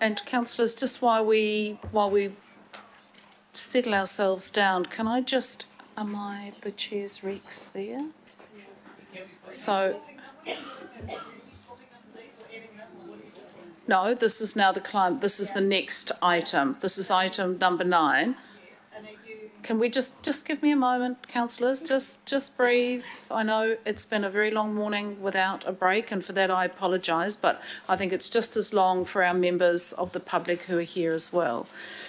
and councillors, just while we while we settle ourselves down, can I just am I the chair's rex there? So no, this is now the climate. This is the next item. This is item number nine. Can we just just give me a moment, councillors? Just just breathe. I know it's been a very long morning without a break, and for that I apologise. But I think it's just as long for our members of the public who are here as well.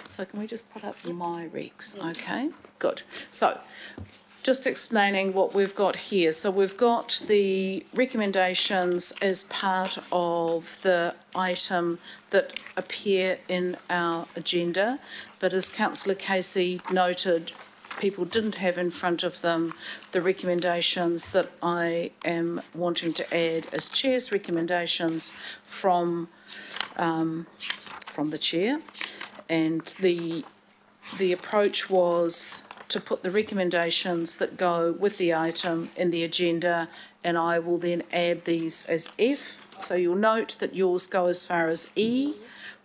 So can we just put up my rex? Okay, good. So just explaining what we've got here. So we've got the recommendations as part of the item that appear in our agenda, but as Councillor Casey noted, people didn't have in front of them the recommendations that I am wanting to add as chair's recommendations from um, from the chair, and the the approach was to put the recommendations that go with the item in the agenda, and I will then add these as F. So you'll note that yours go as far as E,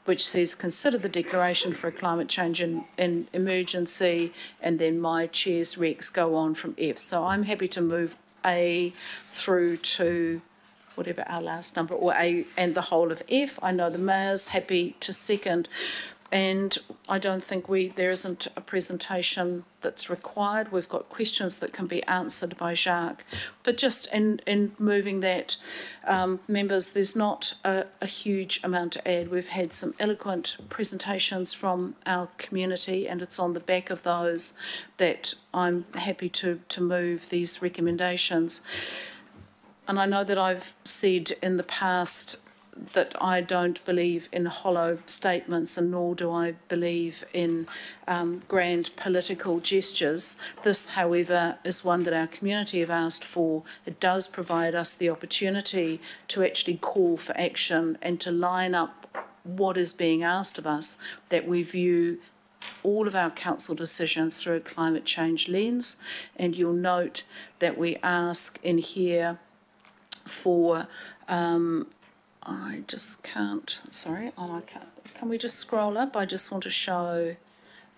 which says consider the declaration for a climate change in, in emergency, and then my chair's recs go on from F. So I'm happy to move A through to whatever our last number, or A and the whole of F. I know the mayor's happy to second and I don't think we there isn't a presentation that's required. We've got questions that can be answered by Jacques, but just in in moving that, um, members, there's not a, a, huge amount to add. We've had some eloquent presentations from our community, and it's on the back of those that I'm happy to to move these recommendations. And I know that I've said in the past that I don't believe in hollow statements and nor do I believe in um, grand political gestures. This, however, is one that our community have asked for. It does provide us the opportunity to actually call for action and to line up what is being asked of us, that we view all of our council decisions through a climate change lens. And you'll note that we ask in here for um, I just can't, sorry, oh, I can't. Can we just scroll up? I just want to show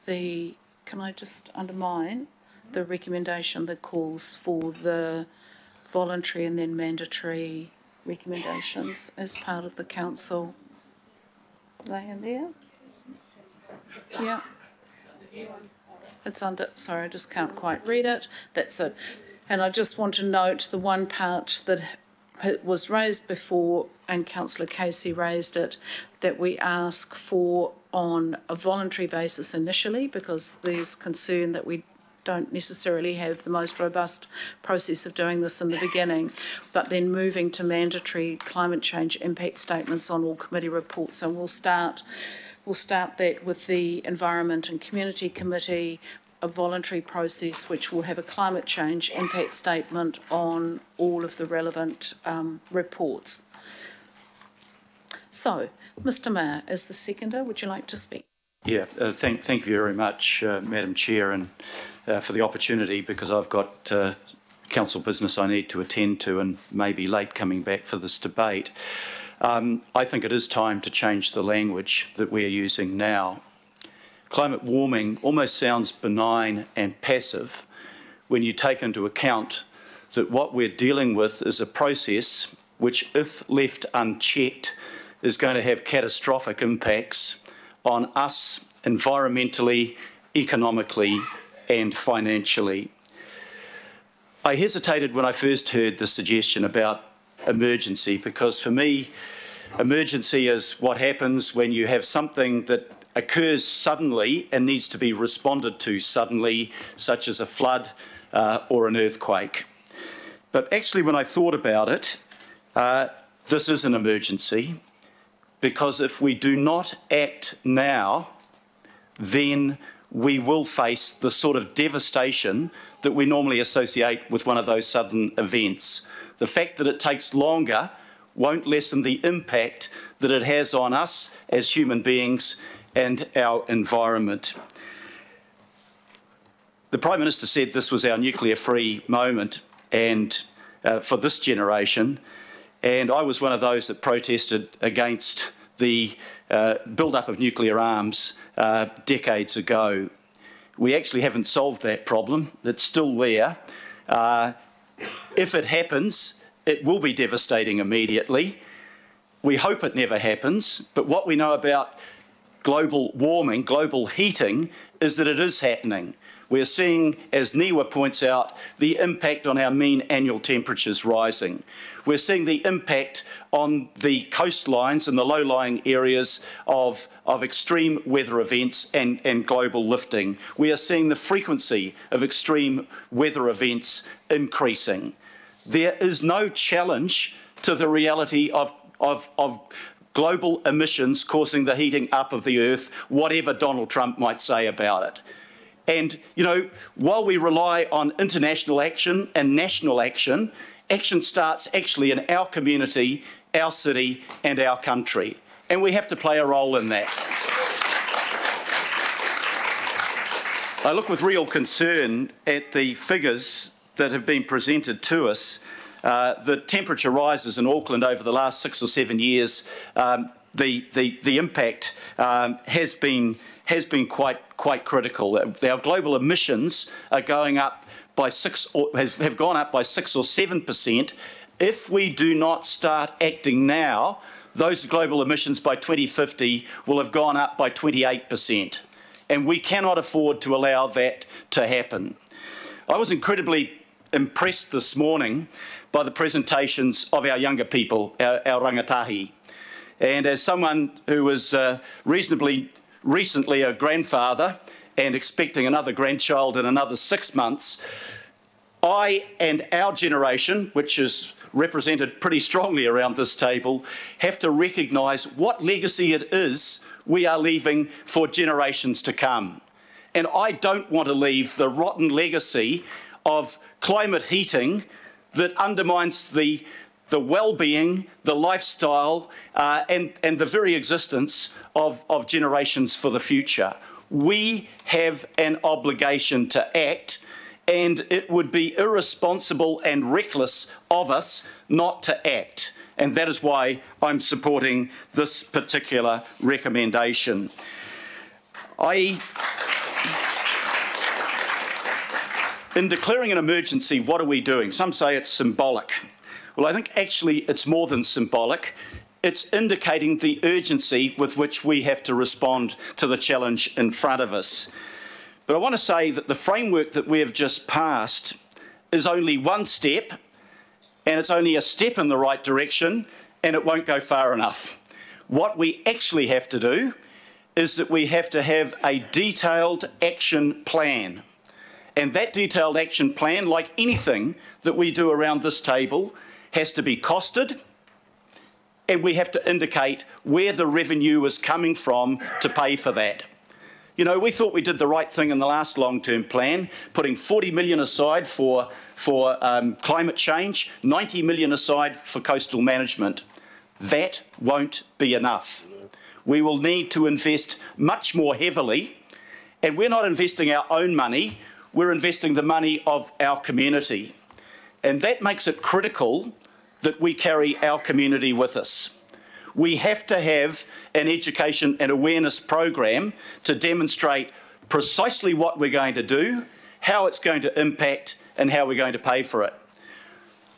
the, can I just undermine the recommendation that calls for the voluntary and then mandatory recommendations as part of the council? Are they in there? Yeah. It's under, sorry, I just can't quite read it. That's it. And I just want to note the one part that was raised before, and Councillor Casey raised it, that we ask for on a voluntary basis initially because there's concern that we don't necessarily have the most robust process of doing this in the beginning, but then moving to mandatory climate change impact statements on all committee reports. And we'll start we'll start that with the Environment and Community Committee a voluntary process which will have a climate change impact statement on all of the relevant um, reports. So, Mr Mayor, as the seconder, would you like to speak? Yeah, uh, thank, thank you very much, uh, Madam Chair, and uh, for the opportunity because I've got uh, council business I need to attend to and may be late coming back for this debate. Um, I think it is time to change the language that we're using now climate warming almost sounds benign and passive when you take into account that what we're dealing with is a process which, if left unchecked, is going to have catastrophic impacts on us environmentally, economically, and financially. I hesitated when I first heard the suggestion about emergency because for me, emergency is what happens when you have something that occurs suddenly and needs to be responded to suddenly, such as a flood uh, or an earthquake. But actually, when I thought about it, uh, this is an emergency because if we do not act now, then we will face the sort of devastation that we normally associate with one of those sudden events. The fact that it takes longer won't lessen the impact that it has on us as human beings and our environment. The Prime Minister said this was our nuclear free moment and uh, for this generation, and I was one of those that protested against the uh, build-up of nuclear arms uh, decades ago. We actually haven't solved that problem. It's still there. Uh, if it happens, it will be devastating immediately. We hope it never happens, but what we know about global warming, global heating, is that it is happening. We're seeing, as NIWA points out, the impact on our mean annual temperatures rising. We're seeing the impact on the coastlines and the low-lying areas of, of extreme weather events and, and global lifting. We are seeing the frequency of extreme weather events increasing. There is no challenge to the reality of, of, of global emissions causing the heating up of the earth, whatever Donald Trump might say about it. And, you know, while we rely on international action and national action, action starts actually in our community, our city, and our country. And we have to play a role in that. I look with real concern at the figures that have been presented to us. Uh, the temperature rises in Auckland over the last six or seven years. Um, the, the, the impact um, has been has been quite quite critical. Our global emissions are going up by six or has, have gone up by six or seven percent. If we do not start acting now, those global emissions by 2050 will have gone up by 28 percent, and we cannot afford to allow that to happen. I was incredibly impressed this morning by the presentations of our younger people, our, our rangatahi. And as someone who was uh, reasonably recently a grandfather and expecting another grandchild in another six months, I and our generation, which is represented pretty strongly around this table, have to recognise what legacy it is we are leaving for generations to come. And I don't want to leave the rotten legacy of climate heating that undermines the, the well-being, the lifestyle, uh, and, and the very existence of, of generations for the future. We have an obligation to act, and it would be irresponsible and reckless of us not to act. And that is why I'm supporting this particular recommendation. I in declaring an emergency, what are we doing? Some say it's symbolic. Well, I think actually it's more than symbolic. It's indicating the urgency with which we have to respond to the challenge in front of us. But I want to say that the framework that we have just passed is only one step, and it's only a step in the right direction, and it won't go far enough. What we actually have to do is that we have to have a detailed action plan. And that detailed action plan, like anything that we do around this table, has to be costed, and we have to indicate where the revenue is coming from to pay for that. You know, we thought we did the right thing in the last long-term plan, putting 40 million aside for, for um, climate change, 90 million aside for coastal management. That won't be enough. We will need to invest much more heavily, and we're not investing our own money, we're investing the money of our community. And that makes it critical that we carry our community with us. We have to have an education and awareness program to demonstrate precisely what we're going to do, how it's going to impact, and how we're going to pay for it.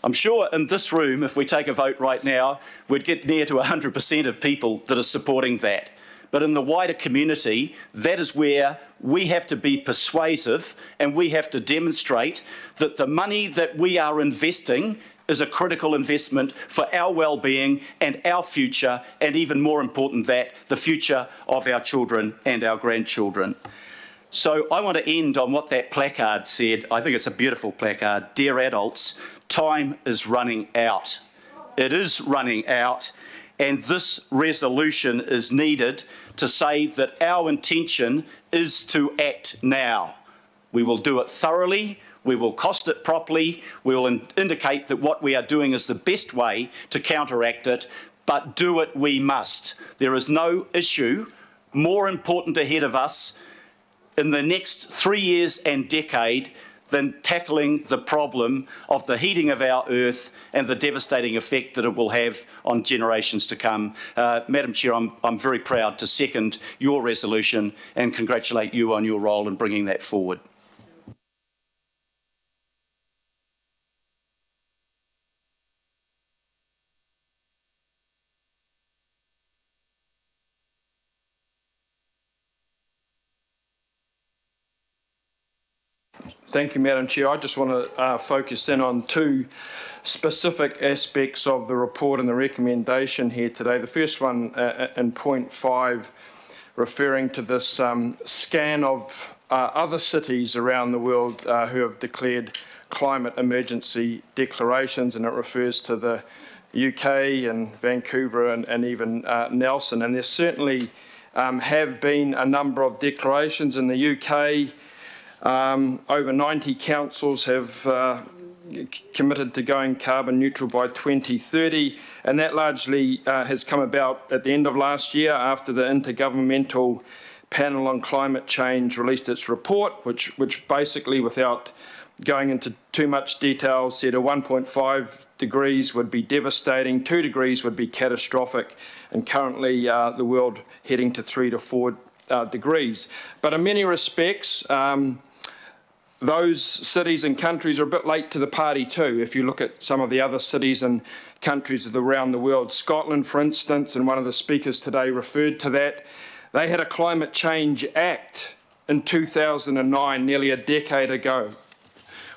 I'm sure in this room, if we take a vote right now, we'd get near to 100% of people that are supporting that. But in the wider community, that is where we have to be persuasive and we have to demonstrate that the money that we are investing is a critical investment for our well-being and our future, and even more important that, the future of our children and our grandchildren. So I want to end on what that placard said. I think it's a beautiful placard. Dear adults, time is running out. It is running out, and this resolution is needed to say that our intention is to act now. We will do it thoroughly, we will cost it properly, we will in indicate that what we are doing is the best way to counteract it, but do it we must. There is no issue more important ahead of us in the next three years and decade than tackling the problem of the heating of our earth and the devastating effect that it will have on generations to come. Uh, Madam Chair, I'm, I'm very proud to second your resolution and congratulate you on your role in bringing that forward. Thank you, Madam Chair. I just want to uh, focus in on two specific aspects of the report and the recommendation here today. The first one uh, uh in point five, referring to this um, scan of uh, other cities around the world uh, who have declared climate emergency declarations, and it refers to the UK and Vancouver and, and even uh, Nelson. And there certainly um, have been a number of declarations in the UK um, over 90 councils have uh, committed to going carbon neutral by 2030, and that largely uh, has come about at the end of last year after the Intergovernmental Panel on Climate Change released its report, which, which basically, without going into too much detail, said a 1.5 degrees would be devastating, 2 degrees would be catastrophic, and currently uh, the world heading to 3 to 4 uh, degrees. But in many respects, um, those cities and countries are a bit late to the party too. If you look at some of the other cities and countries around the world, Scotland, for instance, and one of the speakers today referred to that, they had a Climate Change Act in 2009, nearly a decade ago,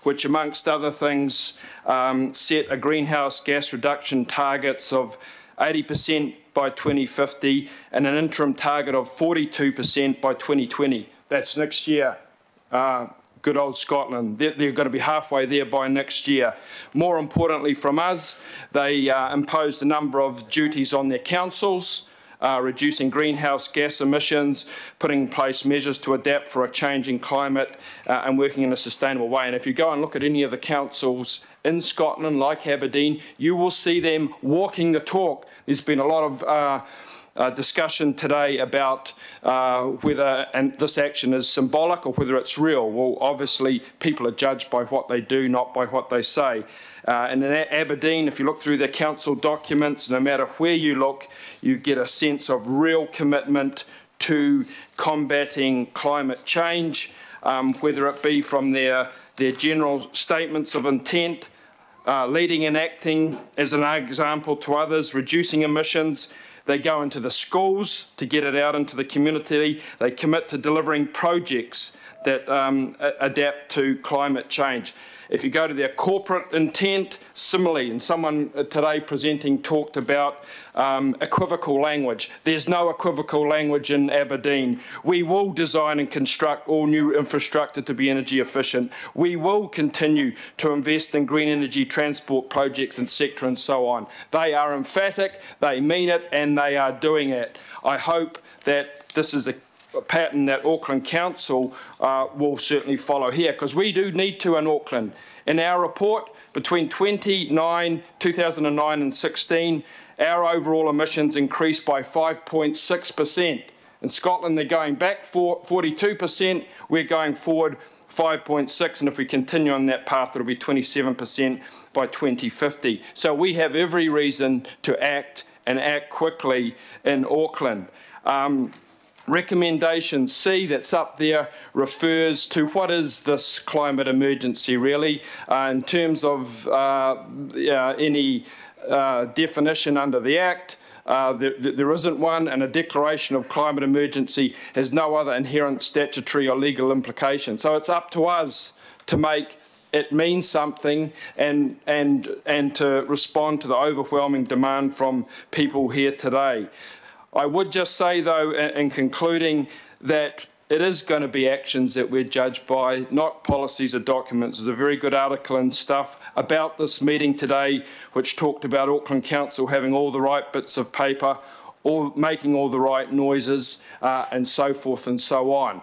which, amongst other things, um, set a greenhouse gas reduction targets of 80% by 2050 and an interim target of 42% by 2020. That's next year. Uh, good old Scotland. They're, they're, going to be halfway there by next year. More importantly from us, they uh, imposed a number of duties on their councils, uh, reducing greenhouse gas emissions, putting in place measures to adapt for a changing climate uh, and working in a sustainable way. And if you go and look at any of the councils in Scotland, like Aberdeen, you will see them walking the talk. There's been a lot of uh, discussion today about uh, whether and this action is symbolic or whether it's real. Well, obviously, people are judged by what they do, not by what they say. Uh, and in Aberdeen, if you look through the council documents, no matter where you look, you get a sense of real commitment to combating climate change, um, whether it be from their, their general statements of intent, uh, leading and acting as an example to others, reducing emissions, they go into the schools to get it out into the community. They commit to delivering projects that um, adapt to climate change. If you go to their corporate intent, similarly, and someone uh, today presenting talked about um, equivocal language. There's no equivocal language in Aberdeen. We will design and construct all new infrastructure to be energy efficient. We will continue to invest in green energy transport projects and sector and so on. They are emphatic, they mean it, and they are doing it. I hope that this is a pattern that Auckland Council uh, will certainly follow here, because we do need to in Auckland. In our report, between 29, 2009 and 16, our overall emissions increased by 5.6%. In Scotland, they're going back 42%. We're going forward 5.6. and if we continue on that path, it'll be 27% by 2050. So we have every reason to act and act quickly in Auckland. Um, Recommendation C that's up there refers to what is this climate emergency really uh, in terms of uh, any uh, definition under the Act. Uh, there, there isn't one, and a declaration of climate emergency has no other inherent statutory or legal implication. So it's up to us to make it mean something and, and, and to respond to the overwhelming demand from people here today. I would just say, though, in concluding, that it is going to be actions that we're judged by, not policies or documents. There's a very good article and stuff about this meeting today, which talked about Auckland Council having all the right bits of paper, all, making all the right noises, uh, and so forth and so on.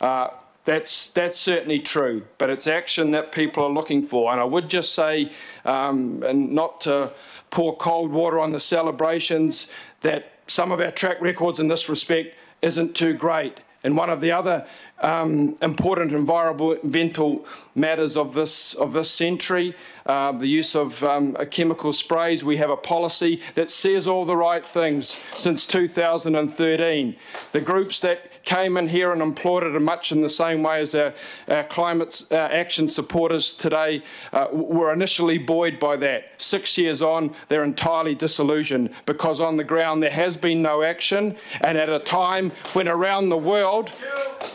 Uh, that's, that's certainly true, but it's action that people are looking for. And I would just say, um, and not to pour cold water on the celebrations, that some of our track records in this respect isn't too great. And one of the other um, important environmental matters of this of this century. Uh, the use of um, chemical sprays. We have a policy that says all the right things since 2013. The groups that came in here and applauded it much in the same way as our, our climate uh, action supporters today uh, were initially buoyed by that. Six years on, they're entirely disillusioned because on the ground there has been no action, and at a time when around the world,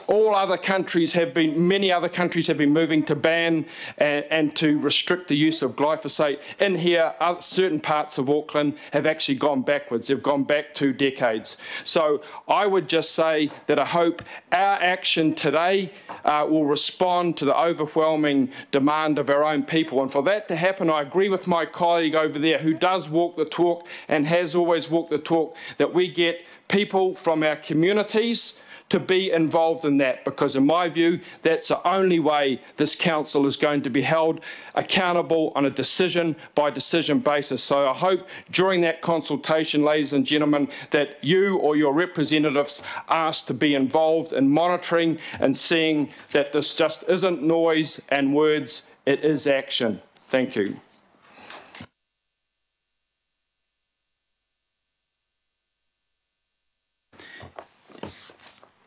all other countries have been, many other countries have been moving to ban and, and to restrict the use of glyphosate. In here, other, certain parts of Auckland have actually gone backwards. They've gone back two decades. So I would just say that I hope our action today uh, will respond to the overwhelming demand of our own people. And for that to happen, I agree with my colleague over there who does walk the talk and has always walked the talk that we get people from our communities to be involved in that because, in my view, that's the only way this council is going to be held accountable on a decision by decision basis. So I hope during that consultation, ladies and gentlemen, that you or your representatives asked to be involved in monitoring and seeing that this just isn't noise and words, it is action. Thank you.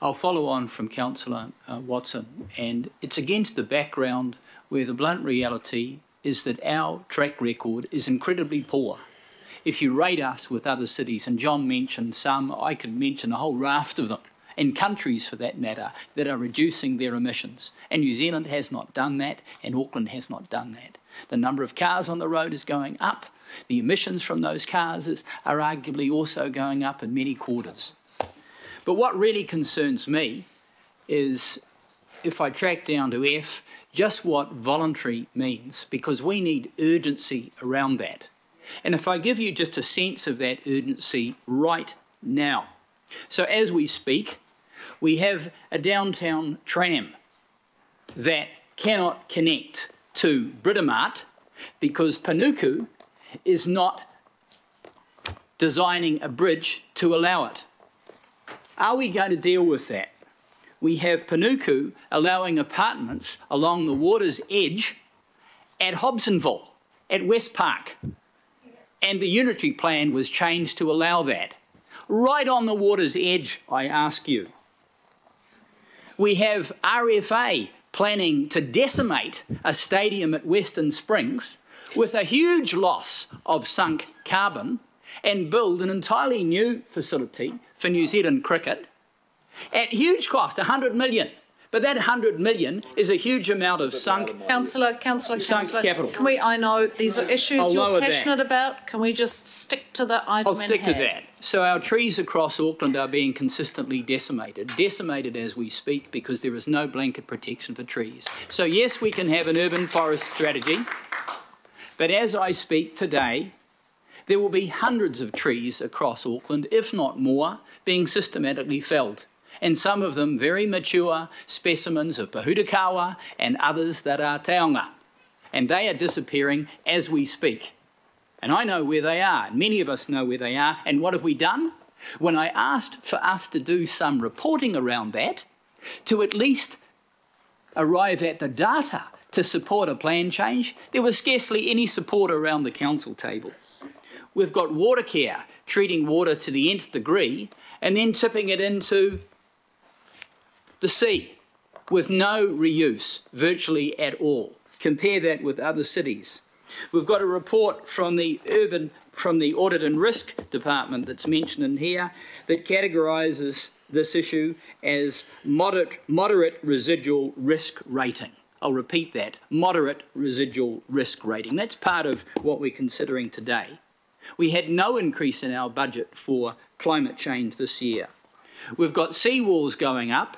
I'll follow on from Councillor uh, Watson, and it's against the background where the blunt reality is that our track record is incredibly poor. If you rate us with other cities, and John mentioned some, I could mention a whole raft of them, and countries for that matter, that are reducing their emissions. And New Zealand has not done that, and Auckland has not done that. The number of cars on the road is going up. The emissions from those cars is, are arguably also going up in many quarters. But what really concerns me is if I track down to F, just what voluntary means, because we need urgency around that. And if I give you just a sense of that urgency right now. So as we speak, we have a downtown tram that cannot connect to Britomart because Panuku is not designing a bridge to allow it. Are we going to deal with that? We have Panuku allowing apartments along the water's edge at Hobsonville, at West Park. And the unitary plan was changed to allow that. Right on the water's edge, I ask you. We have RFA planning to decimate a stadium at Western Springs with a huge loss of sunk carbon and build an entirely new facility for New Zealand cricket at huge cost, 100 million. But that 100 million is a huge amount of sunk. Councillor, councillor, Sunk councillor. capital. Can we, I know these are issues I'll you're lower that. passionate about. Can we just stick to the item I'll in stick to that. So our trees across Auckland are being consistently decimated, decimated as we speak because there is no blanket protection for trees. So yes, we can have an urban forest strategy, but as I speak today, there will be hundreds of trees across Auckland, if not more, being systematically felled. And some of them very mature specimens of Pohutukawa and others that are taonga. And they are disappearing as we speak. And I know where they are. Many of us know where they are. And what have we done? When I asked for us to do some reporting around that, to at least arrive at the data to support a plan change, there was scarcely any support around the council table. We've got Watercare, treating water to the nth degree, and then tipping it into the sea with no reuse virtually at all. Compare that with other cities. We've got a report from the urban from the audit and risk department that's mentioned in here that categorises this issue as moderate, moderate residual risk rating. I'll repeat that moderate residual risk rating. That's part of what we're considering today. We had no increase in our budget for climate change this year. We've got seawalls going up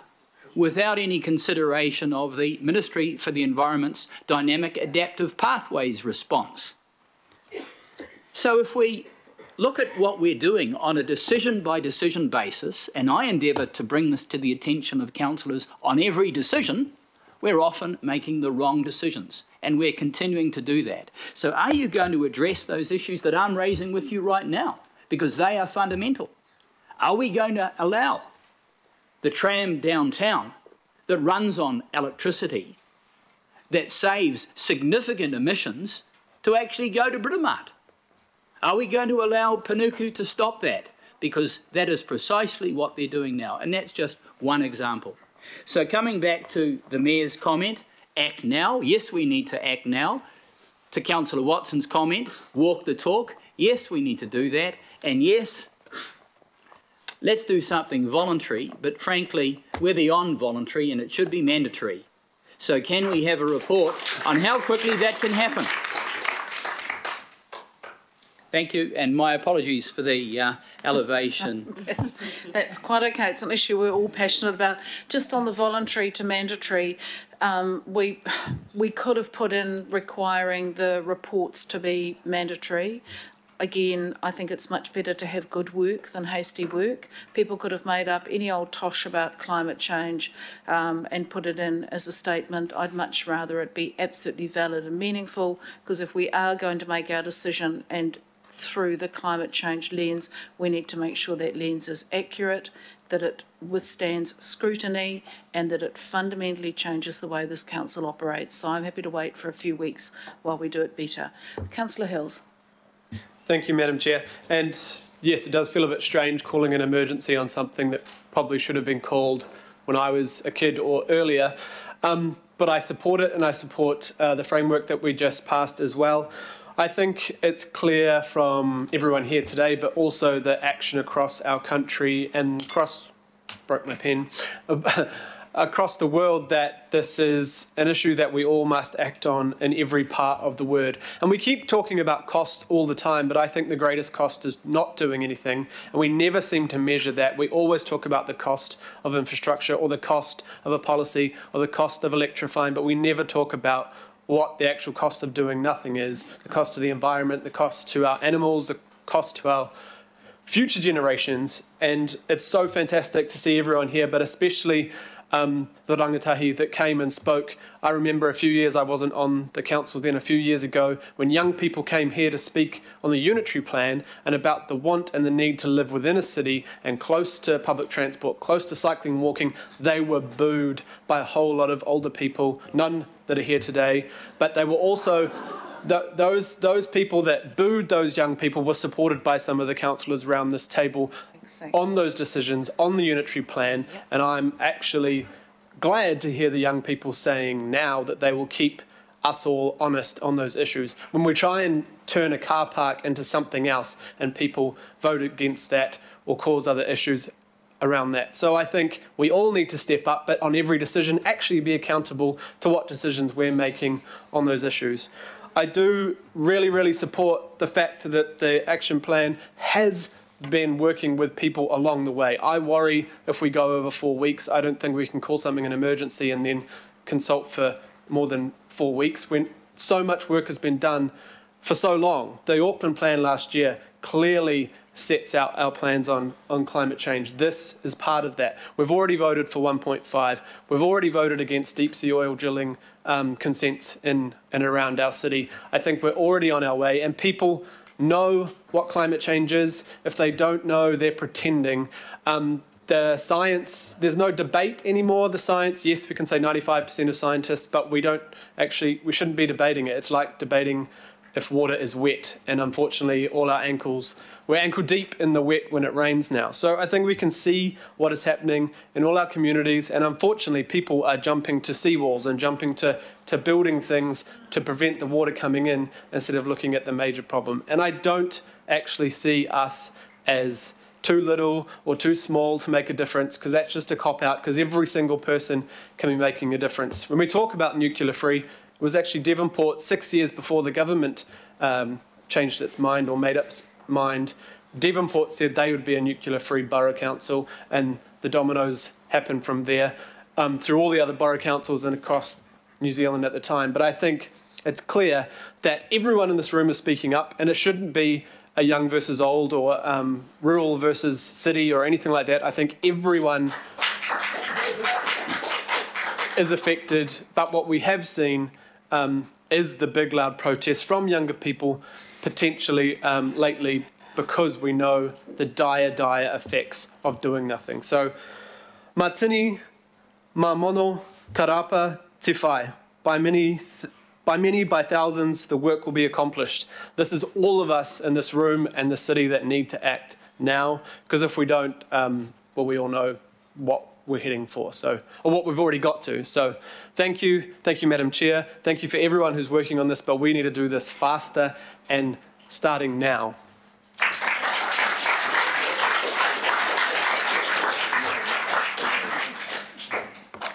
without any consideration of the Ministry for the Environment's Dynamic Adaptive Pathways response. So if we look at what we're doing on a decision by decision basis, and I endeavour to bring this to the attention of councillors on every decision, we're often making the wrong decisions, and we're continuing to do that. So are you going to address those issues that I'm raising with you right now? Because they are fundamental. Are we going to allow the tram downtown that runs on electricity that saves significant emissions to actually go to Britomart? Are we going to allow Panuku to stop that? Because that is precisely what they're doing now, and that's just one example. So, coming back to the Mayor's comment, act now. Yes, we need to act now. To Councillor Watson's comment, walk the talk. Yes, we need to do that. And yes, let's do something voluntary, but frankly, we're beyond voluntary and it should be mandatory. So, can we have a report on how quickly that can happen? Thank you, and my apologies for the uh, elevation. That's quite okay. It's an issue we're all passionate about. Just on the voluntary to mandatory, um, we we could have put in requiring the reports to be mandatory. Again, I think it's much better to have good work than hasty work. People could have made up any old tosh about climate change um, and put it in as a statement. I'd much rather it be absolutely valid and meaningful because if we are going to make our decision and through the climate change lens, we need to make sure that lens is accurate, that it withstands scrutiny, and that it fundamentally changes the way this council operates. So I'm happy to wait for a few weeks while we do it better. Councillor Hills. Thank you, Madam Chair. And yes, it does feel a bit strange calling an emergency on something that probably should have been called when I was a kid or earlier. Um, but I support it and I support uh, the framework that we just passed as well. I think it's clear from everyone here today, but also the action across our country and across, broke my pen, across the world that this is an issue that we all must act on in every part of the word. And we keep talking about cost all the time, but I think the greatest cost is not doing anything. And we never seem to measure that. We always talk about the cost of infrastructure or the cost of a policy or the cost of electrifying, but we never talk about what the actual cost of doing nothing is the cost to the environment, the cost to our animals, the cost to our future generations. And it's so fantastic to see everyone here, but especially um, the rangatahi that came and spoke. I remember a few years, I wasn't on the council then, a few years ago, when young people came here to speak on the unitary plan and about the want and the need to live within a city and close to public transport, close to cycling walking. They were booed by a whole lot of older people, none that are here today, but they were also those those people that booed those young people were supported by some of the councillors around this table exactly. on those decisions on the unitary plan, yep. and I'm actually glad to hear the young people saying now that they will keep us all honest on those issues. When we try and turn a car park into something else and people vote against that or cause other issues around that. So I think we all need to step up, but on every decision, actually be accountable to what decisions we're making on those issues. I do really, really support the fact that the action plan has been working with people along the way. I worry if we go over four weeks, I don't think we can call something an emergency and then consult for more than four weeks when so much work has been done for so long. The Auckland plan last year clearly sets out our plans on, on climate change. This is part of that. We've already voted for 1.5. We've already voted against deep sea oil drilling um, consents in and around our city. I think we're already on our way, and people know what climate change is. If they don't know, they're pretending. Um, the science, there's no debate anymore. The science, yes, we can say 95% of scientists, but we don't actually, we shouldn't be debating it. It's like debating if water is wet, and unfortunately, all our ankles we're ankle deep in the wet when it rains now. So I think we can see what is happening in all our communities, and unfortunately, people are jumping to seawalls and jumping to, to building things to prevent the water coming in instead of looking at the major problem. And I don't actually see us as too little or too small to make a difference because that's just a cop out because every single person can be making a difference. When we talk about nuclear free, it was actually Devonport six years before the government um, changed its mind or made up mind. Devonport said they would be a nuclear free borough council, and the dominoes happened from there um, through all the other borough councils and across New Zealand at the time. But I think it's clear that everyone in this room is speaking up, and it shouldn't be a young versus old or um, rural versus city or anything like that. I think everyone is affected, but what we have seen um, is the big loud protest from younger people potentially um, lately because we know the dire, dire effects of doing nothing. So, Martini, Ma mono karapa Tifai. By many, by many, by thousands, the work will be accomplished. This is all of us in this room and the city that need to act now, because if we don't, um, well, we all know what we're heading for, so or what we've already got to. So, thank you, thank you, Madam Chair. Thank you for everyone who's working on this, but we need to do this faster and starting now.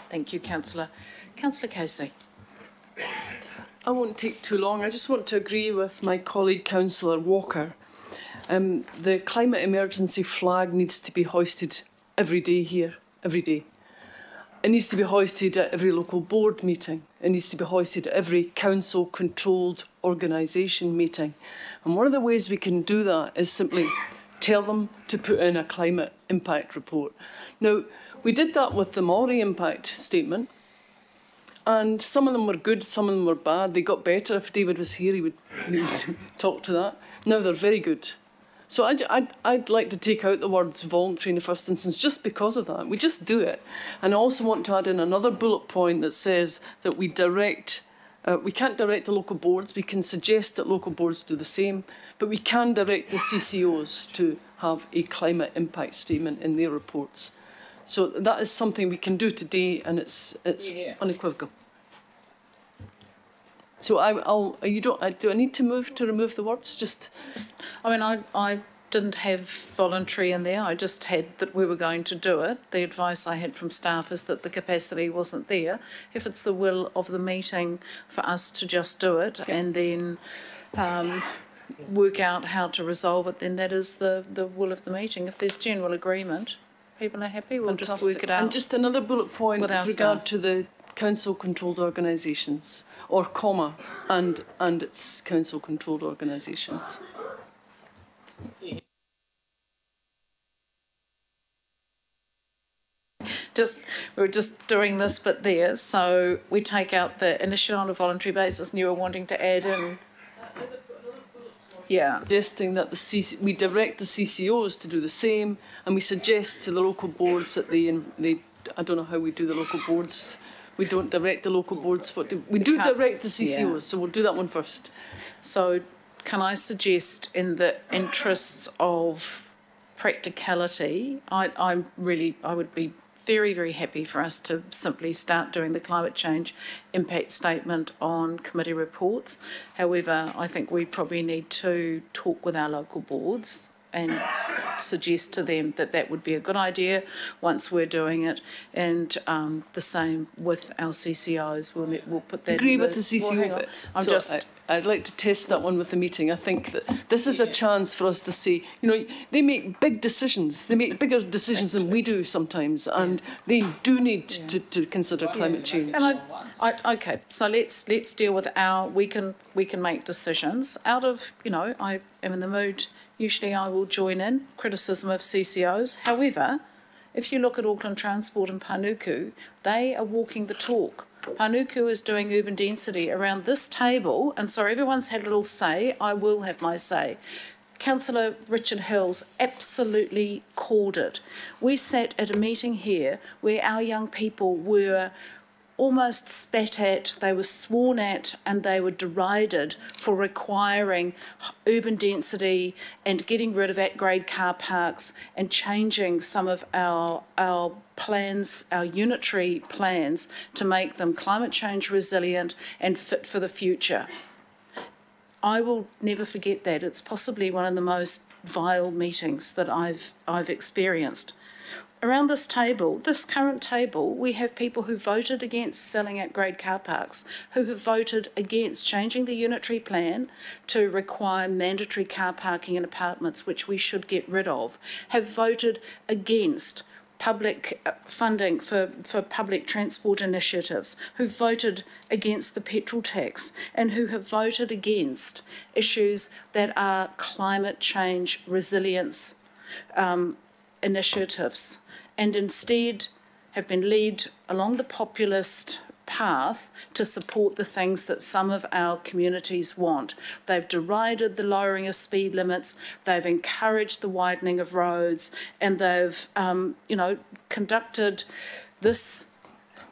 Thank you, councillor. Councillor Casey. I won't take too long. I just want to agree with my colleague, Councillor Walker. Um, the climate emergency flag needs to be hoisted every day here, every day. It needs to be hoisted at every local board meeting. It needs to be hoisted at every council controlled organisation meeting. And one of the ways we can do that is simply tell them to put in a climate impact report. Now, we did that with the Maori impact statement. And some of them were good, some of them were bad. They got better. If David was here, he would, talk to that. Now they're very good. So I'd, I'd, I'd like to take out the words voluntary in the first instance just because of that. We just do it. And I also want to add in another bullet point that says that we direct, uh, we can't direct the local boards, we can suggest that local boards do the same, but we can direct the CCOs to have a climate impact statement in their reports. So that is something we can do today and it's, it's Yeah. unequivocal. So I, I'll, you don't, I, do I need to move to remove the words? Just, I mean, I, I didn't have voluntary in there. I just had that we were going to do it. The advice I had from staff is that the capacity wasn't there. If it's the will of the meeting for us to just do it and then um, work out how to resolve it, then that is the, the will of the meeting. If there's general agreement, people are happy, we'll just work it out. And just another bullet point with with, regard staff. to the council-controlled organisations, or comma, and and its council-controlled organisations. just we were just doing this bit there, so we take out the initial on a voluntary basis, and you were wanting to add in. Yeah, Suggesting that the CC, we direct the CCOs to do the same, and we suggest to the local boards that they they I don't know how we do the local boards. We don't direct the local boards. What do, we do direct the CCOs, yeah. so we'll do that one first. so can I suggest, in the interests of practicality, I, I'm really I would be very very happy for us to simply start doing the climate change impact statement on committee reports. However, I think we probably need to talk with our local boards and suggest to them that that would be a good idea once we're doing it, and um, the same with our CCOs. We'll we'll put that. agree in with the well, CCO bit. I'm So just. I, I'd like to test that one with the meeting. I think that this is a chance for us to say, you know, they make big decisions. They make bigger decisions than we do sometimes, and they do need to, to consider climate change. And I, I, okay, so let's let's deal with our. We can we can make decisions out of you know. I am in the mood. Usually, I will join in criticism of CCOs. However, if you look at Auckland Transport and Panuku, they are walking the talk. Panuku is doing urban density around this table, and so everyone's had a little say. I will have my say. Councillor Richard Hills absolutely called it. We sat at a meeting here where our young people were almost spat at, they were sworn at, and they were derided for requiring urban density and getting rid of at grade car parks and changing some of our, our plans, our unitary plans, to make them climate change resilient and fit for the future. I will never forget that. It's possibly one of the most vile meetings that I've I've experienced. Around this table, this current table, we have people who voted against selling at grade car parks, who have voted against changing the unitary plan to require mandatory car parking in apartments, which we should get rid of, have voted against public uh, funding for, for public transport initiatives, who voted against the petrol tax, and who have voted against issues that are climate change resilience um, initiatives, and instead have been led along the populist path to support the things that some of our communities want. They've derided the lowering of speed limits, they've encouraged the widening of roads, and they've, um, you know, conducted this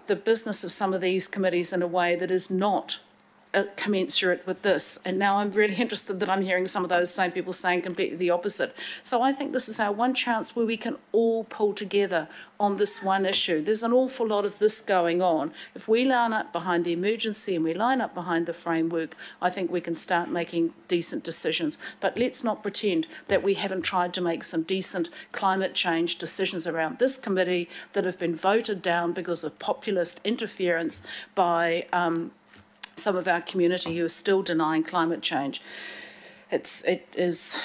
the business of some of these committees in a way that is not uh, commensurate with this. And now I'm really interested that I'm hearing some of those same people saying completely the opposite. So I think this is our one chance where we can all pull together on this one issue. There's an awful lot of this going on. If we line up behind the emergency and we line up behind the framework, I think we can start making decent decisions. But let's not pretend that we haven't tried to make some decent climate change decisions around this committee that have been voted down because of populist interference by um, some of our community who are still denying climate change. It's it is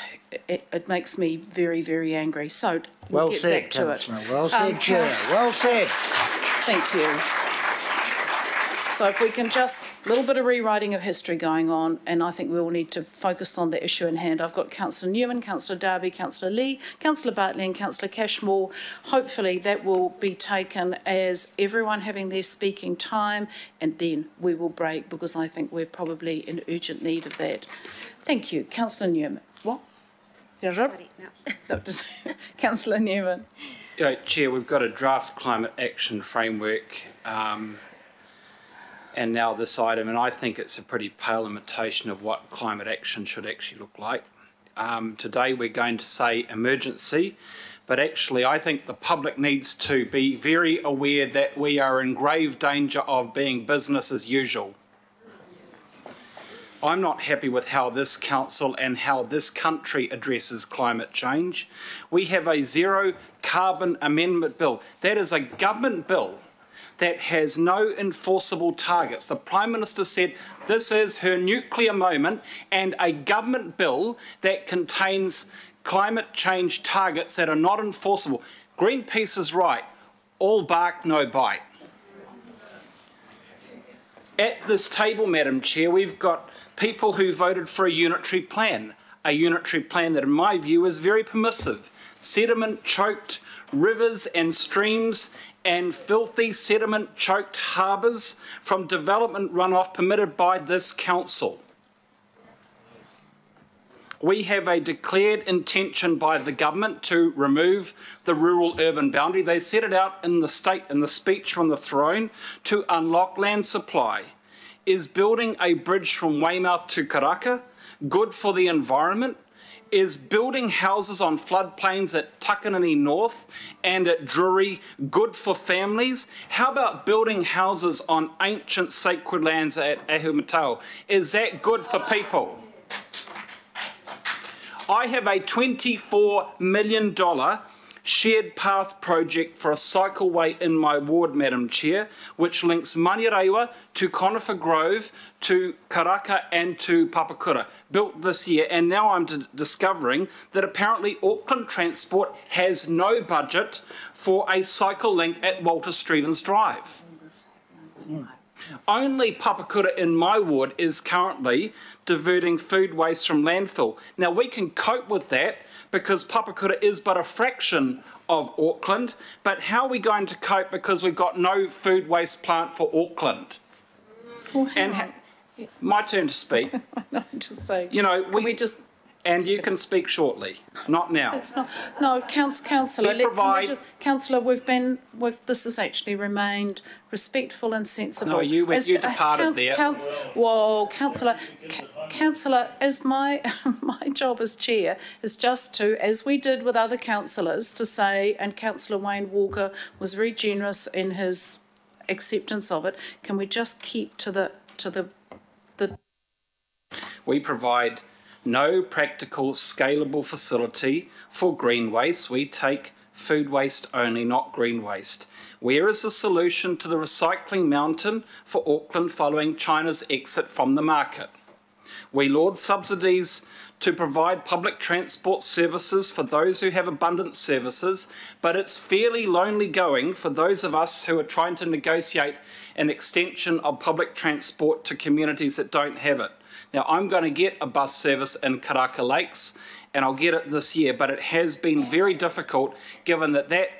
it, it makes me very very angry. So we'll Well get said, back to it. Well said, Um, Chair. Well said. Thank you. So if we can just, a little bit of rewriting of history going on, and I think we all need to focus on the issue in hand. I've got Councillor Newman, Councillor Darby, Councillor Lee, Councillor Bartley and Councillor Cashmore. Hopefully that will be taken as everyone having their speaking time, and then we will break because I think we're probably in urgent need of that. Thank you. Councillor Newman. What? No, Councillor Newman. Yeah, Chair, we've got a draft climate action framework, um, and now this item, and I think it's a pretty pale imitation of what climate action should actually look like. Um, today we're going to say emergency, but actually I think the public needs to be very aware that we are in grave danger of being business as usual. I'm not happy with how this council and how this country addresses climate change. We have a zero carbon amendment bill. That is a government bill that has no enforceable targets. The Prime Minister said this is her nuclear moment and a government bill that contains climate change targets that are not enforceable. Greenpeace is right. All bark, no bite. At this table, Madam Chair, we've got people who voted for a unitary plan, a unitary plan that, in my view, is very permissive. Sediment choked rivers and streams and filthy sediment choked harbours from development runoff permitted by this council. We have a declared intention by the government to remove the rural urban boundary. They set it out in the state in the speech from the throne to unlock land supply. Is building a bridge from Weymouth to Karaka good for the environment? Is building houses on floodplains at Takanini North and at Drury good for families? How about building houses on ancient sacred lands at Ihumātao? Is that good for people? I have a $24 million shared path project for a cycleway in my ward, Madam Chair, which links Manurewa to Conifer Grove, to Karaka and to Papakura, built this year. And now I'm discovering that apparently Auckland Transport has no budget for a cycle link at Walter Strevens Drive. Only Papakura in my ward is currently diverting food waste from landfill. Now we can cope with that because Papakura is but a fraction of Auckland, but how are we going to cope because we've got no food waste plant for Auckland? Well, And my turn to speak. No, just say. You know, Can we, we just and you can speak shortly, not now. It's not, no, counts, councillor, let, provide- just, councillor, we've been, we've, this has actually remained respectful and sensible. No, you went- As- you uh, departed coun- there. Whoa, councillor, councillor, as my, my job as chair is just to, as we did with other councillors, to say, and councillor Wayne Walker was very generous in his acceptance of it, can we just keep to the, to the, the We provide no practical scalable facility for green waste. We take food waste only, not green waste. Where is the solution to the recycling mountain for Auckland following China's exit from the market? We laud subsidies to provide public transport services for those who have abundant services, but it's fairly lonely going for those of us who are trying to negotiate an extension of public transport to communities that don't have it. Now, I'm going to get a bus service in Karaka Lakes, and I'll get it this year, but it has been very difficult given that that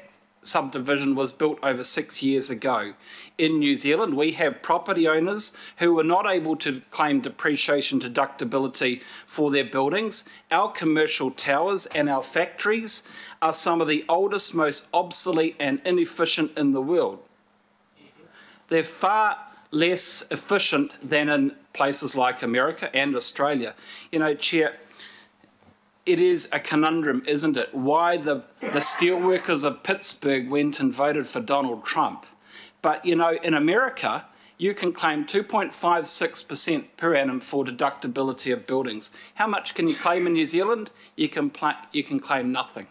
subdivision was built over six years ago. In New Zealand, we have property owners who were not able to claim depreciation deductibility for their buildings. Our commercial towers and our factories are some of the oldest, most obsolete, and inefficient in the world. they're far less efficient than in places like America and Australia. You know, Chair, it is a conundrum, isn't it? Why the, the steelworkers of Pittsburgh went and voted for Donald Trump. But, you know, in America, you can claim 2.56% per annum for deductibility of buildings. How much can you claim in New Zealand? You can, you can claim nothing.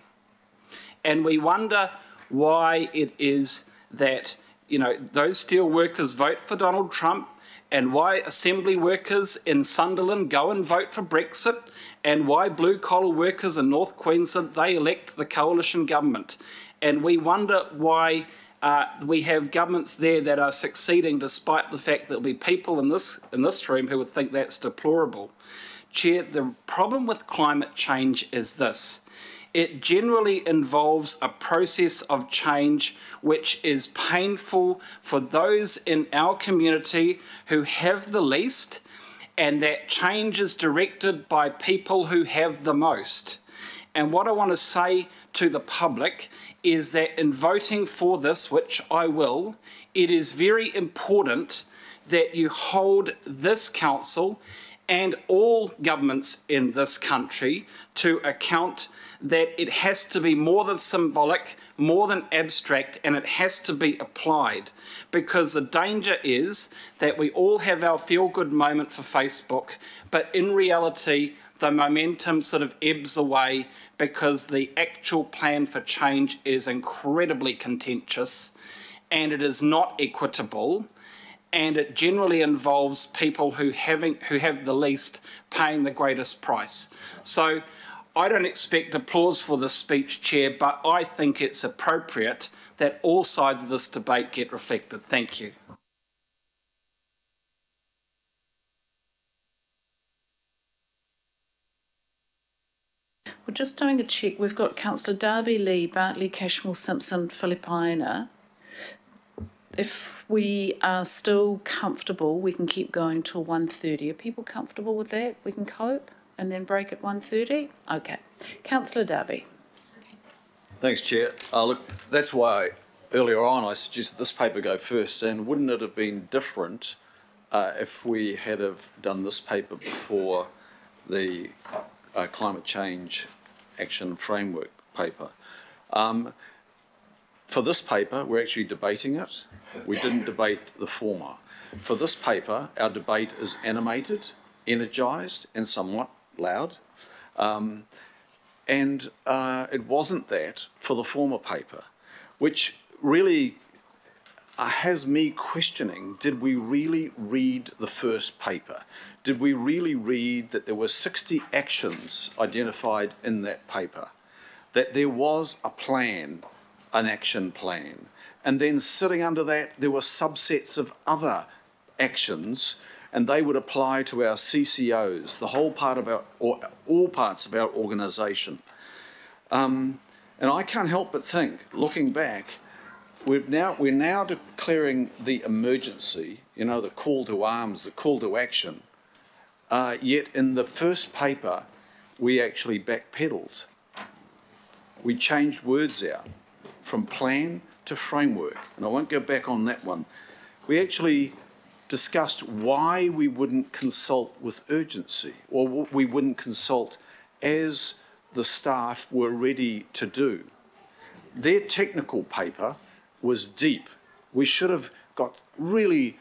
And we wonder why it is that you know those steel workers vote for Donald Trump and why assembly workers in Sunderland go and vote for Brexit and why blue collar workers in North Queensland they elect the coalition government and we wonder why uh, we have governments there that are succeeding despite the fact that there'll be people in this in this room who would think that's deplorable. Chair, the problem with climate change is this it generally involves a process of change which is painful for those in our community who have the least, and that change is directed by people who have the most. And what I want to say to the public is that in voting for this, which I will, it is very important that you hold this council and all governments in this country to account that it has to be more than symbolic, more than abstract, and it has to be applied. Because the danger is that we all have our feel good moment for Facebook, but in reality, the momentum sort of ebbs away because the actual plan for change is incredibly contentious and it is not equitable and it generally involves people who having who have the least paying the greatest price. So I don't expect applause for this speech, Chair, but I think it's appropriate that all sides of this debate get reflected. Thank you. We're just doing a check. We've got Councillor Darby Lee, Bartley, Cashmore, Simpson, Filipaina. If we are still comfortable, we can keep going till 1.30. Are people comfortable with that? We can cope and then break at 1.30? Okay. Councillor Darby. Thanks, Chair. Uh, look, that's why earlier on I suggested this paper go first, and wouldn't it have been different uh, if we had have done this paper before the uh, climate change action framework paper? Um, for this paper, we're actually debating it. We didn't debate the former. For this paper, our debate is animated, energised, and somewhat loud. Um, and uh, it wasn't that for the former paper, which really uh, has me questioning, did we really read the first paper? Did we really read that there were 60 actions identified in that paper? That there was a plan an action plan. And then sitting under that, there were subsets of other actions, and they would apply to our CCOs, the whole part of our, or all parts of our organisation. Um, and I can't help but think, looking back, we've now, we're now declaring the emergency, you know, the call to arms, the call to action. Uh, yet in the first paper, we actually backpedaled. We changed words out from plan to framework, and I won't go back on that one. We actually discussed why we wouldn't consult with urgency, or we wouldn't consult as the staff were ready to do. Their technical paper was deep. We should have got really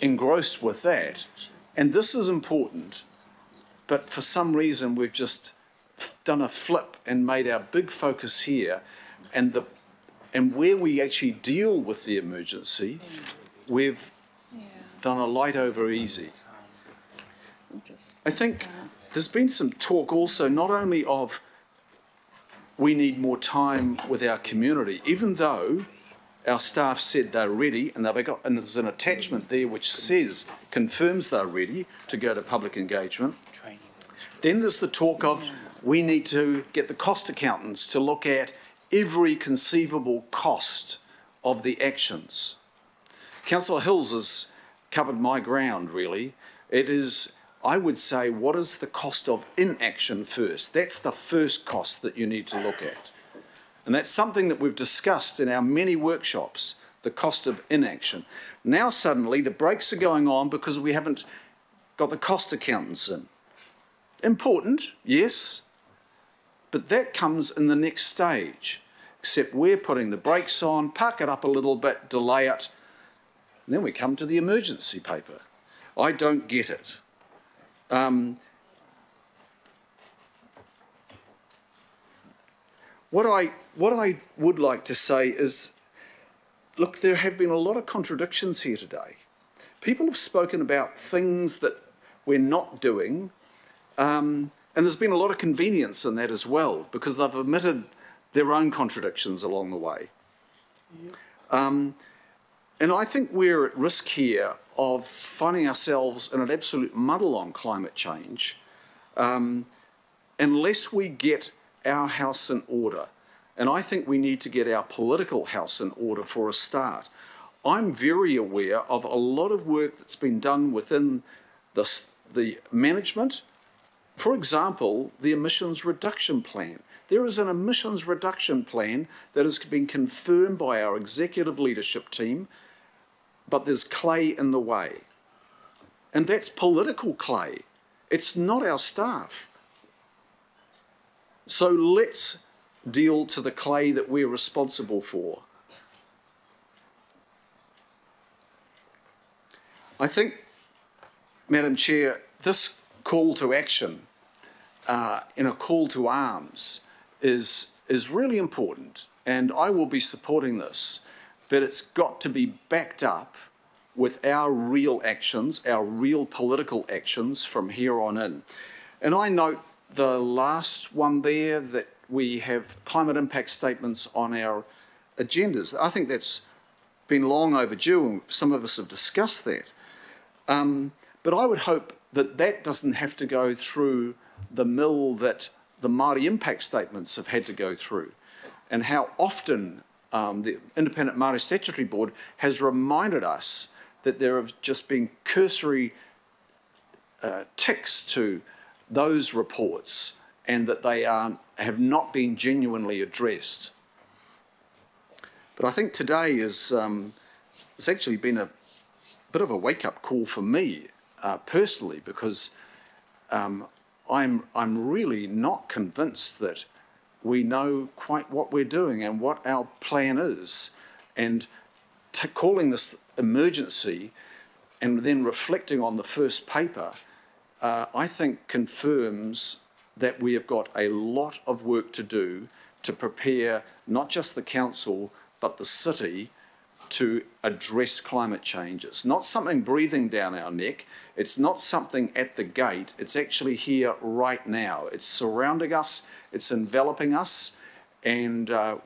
engrossed with that. And this is important, but for some reason we've just done a flip and made our big focus here and the and where we actually deal with the emergency, we've. Done a light over easy. I think there's been some talk also not only of we need more time with our community, even though our staff said they're ready and they've got and there's an attachment there which says confirms they're ready to go to public engagement. Then there's the talk of we need to get the cost accountants to look at every conceivable cost of the actions. Councillor Hills has covered my ground, really. It is, I would say, what is the cost of inaction first? That's the first cost that you need to look at. And that's something that we've discussed in our many workshops. the cost of inaction. Now suddenly the brakes are going on because we haven't got the cost accountants in. Important, yes, but that comes in the next stage. Except we're putting the brakes on, park it up a little bit, delay it, and then we come to the emergency paper. I don't get it. Um, what I what I would like to say is, look, there have been a lot of contradictions here today. People have spoken about things that we're not doing, um, and there's been a lot of convenience in that as well because they've omitted their own contradictions along the way. Um, and I think we're at risk here of finding ourselves in an absolute muddle on climate change um, unless we get our house in order. And I think we need to get our political house in order for a start. I'm very aware of a lot of work that's been done within the, the management. For example, the emissions reduction plan. There is an emissions reduction plan that has been confirmed by our executive leadership team but there's clay in the way. And that's political clay. It's not our staff. So let's deal to the clay that we're responsible for. I think, Madam Chair, this call to action uh, in a call to arms is, is really important, and I will be supporting this but it's got to be backed up with our real actions, our real political actions from here on in. And I note the last one there that we have climate impact statements on our agendas. I think that's been long overdue, and some of us have discussed that. Um, but I would hope that that doesn't have to go through the mill that the Māori impact statements have had to go through, and how often um, the Independent Māori Statutory Board has reminded us that there have just been cursory uh, ticks to those reports and that they are, have not been genuinely addressed. But I think today is um, it's actually been a bit of a wake-up call for me uh, personally because um, I'm I'm really not convinced that we know quite what we're doing and what our plan is. And calling this emergency and then reflecting on the first paper, uh, I think confirms that we have got a lot of work to do to prepare not just the council but the city to address climate change. It's not something breathing down our neck. It's not something at the gate. It's actually here right now. It's surrounding us. It's enveloping us. And uh,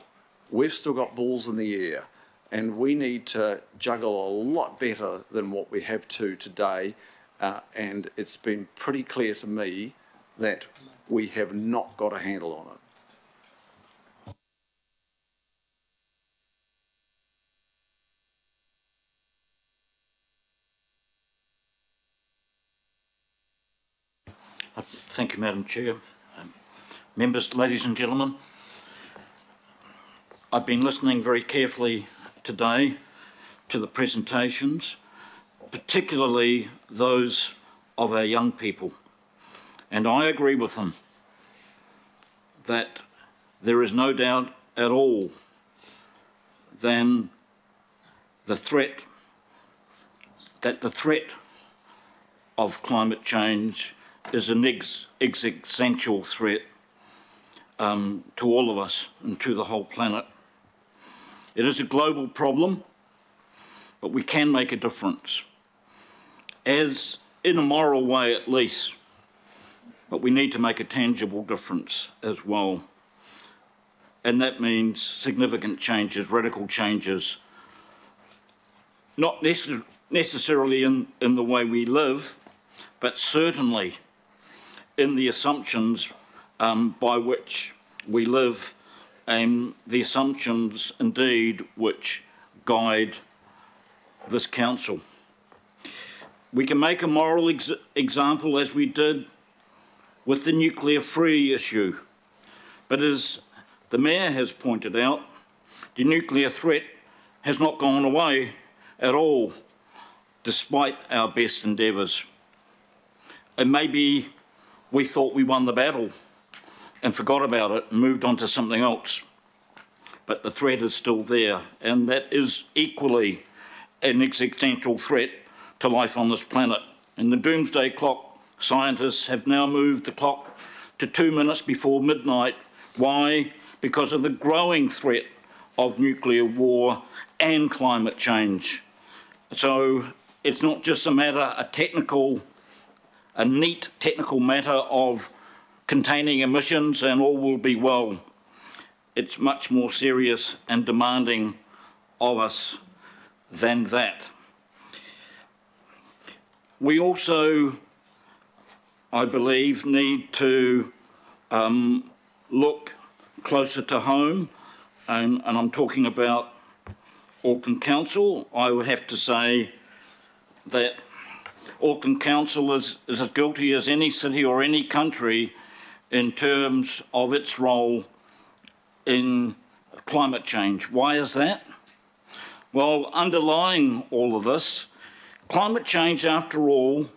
we've still got balls in the air. And we need to juggle a lot better than what we have to today. Uh, and it's been pretty clear to me that we have not got a handle on it. Thank you, Madam Chair. Members, ladies and gentlemen, I've been listening very carefully today to the presentations, particularly those of our young people. And I agree with them that there is no doubt at all then the threat that the threat of climate change is an ex existential threat um, to all of us and to the whole planet. It is a global problem, but we can make a difference, as in a moral way at least, but we need to make a tangible difference as well. And that means significant changes, radical changes, not necess necessarily in, in the way we live, but certainly in the assumptions um, by which we live and the assumptions indeed which guide this council. We can make a moral ex example as we did with the nuclear free issue. But as the Mayor has pointed out, the nuclear threat has not gone away at all, despite our best endeavours. And maybe we thought we won the battle and forgot about it and moved on to something else. But the threat is still there, and that is equally an existential threat to life on this planet. In the doomsday clock, scientists have now moved the clock to two minutes before midnight. Why? Because of the growing threat of nuclear war and climate change. So it's not just a matter, a technical, a neat technical matter of containing emissions and all will be well. It's much more serious and demanding of us than that. We also, I believe, need to um, look closer to home, and, and I'm talking about Auckland Council. I would have to say that Auckland Council is, is as guilty as any city or any country in terms of its role in climate change. Why is that? Well, underlying all of this, climate change, after all,